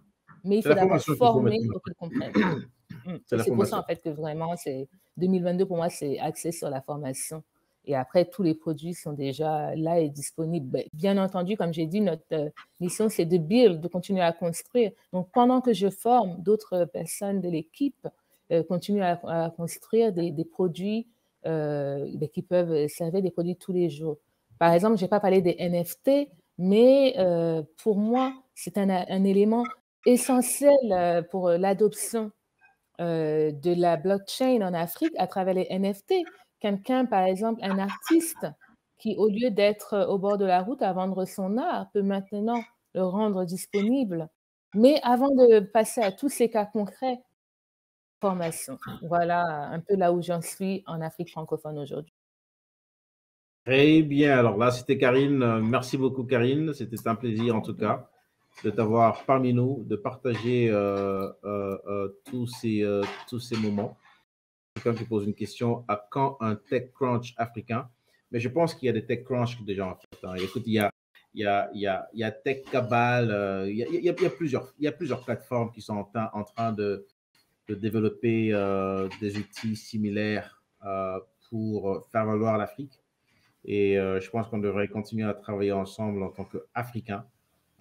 E: mais il faut d'abord former pour qu'ils comprennent. C'est pour ça, en fait, que vraiment, c'est 2022, pour moi, c'est axé sur la formation. Et après, tous les produits sont déjà là et disponibles. Ben, bien entendu, comme j'ai dit, notre euh, mission, c'est de build, de continuer à construire. Donc, pendant que je forme, d'autres personnes de l'équipe euh, continuent à, construire des, produits euh, ben, qui peuvent servir des produits tous les jours. Par exemple, je n'ai pas parlé des NFT, mais pour moi, c'est un, élément essentiel euh, pour euh, l'adoption euh, de la blockchain en Afrique à travers les NFT. Quelqu'un, par exemple, un artiste qui, au lieu d'être au bord de la route à vendre son art, peut maintenant le rendre disponible. Mais avant de passer à tous ces cas concrets, formation. Voilà un peu là où j'en suis en Afrique francophone aujourd'hui.
A: Très bien. Alors là, c'était Karine. Merci beaucoup, Karine. C'était un plaisir en tout cas de t'avoir parmi nous, de partager euh, euh, euh, tous, ces, tous ces moments. Qui pose une question, à quand un TechCrunch africain Mais je pense qu'il y a des TechCrunch déjà en fait. Hein. Écoute, il y a, il y a, il y a, il y a Tech Cabal, il, y a, il, y a, plusieurs, il y a plusieurs plateformes qui sont en, train de, développer des outils similaires pour faire valoir l'Afrique. Et je pense qu'on devrait continuer à travailler ensemble en tant qu'Africains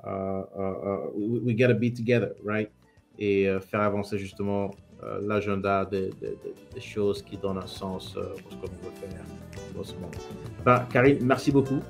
A: Uh, uh, uh, we, gotta be together, right? Et euh, faire avancer justement euh, l'agenda des, choses qui donnent un sens à euh, ce qu'on veut faire dans ce monde. Ben, Karine, merci beaucoup.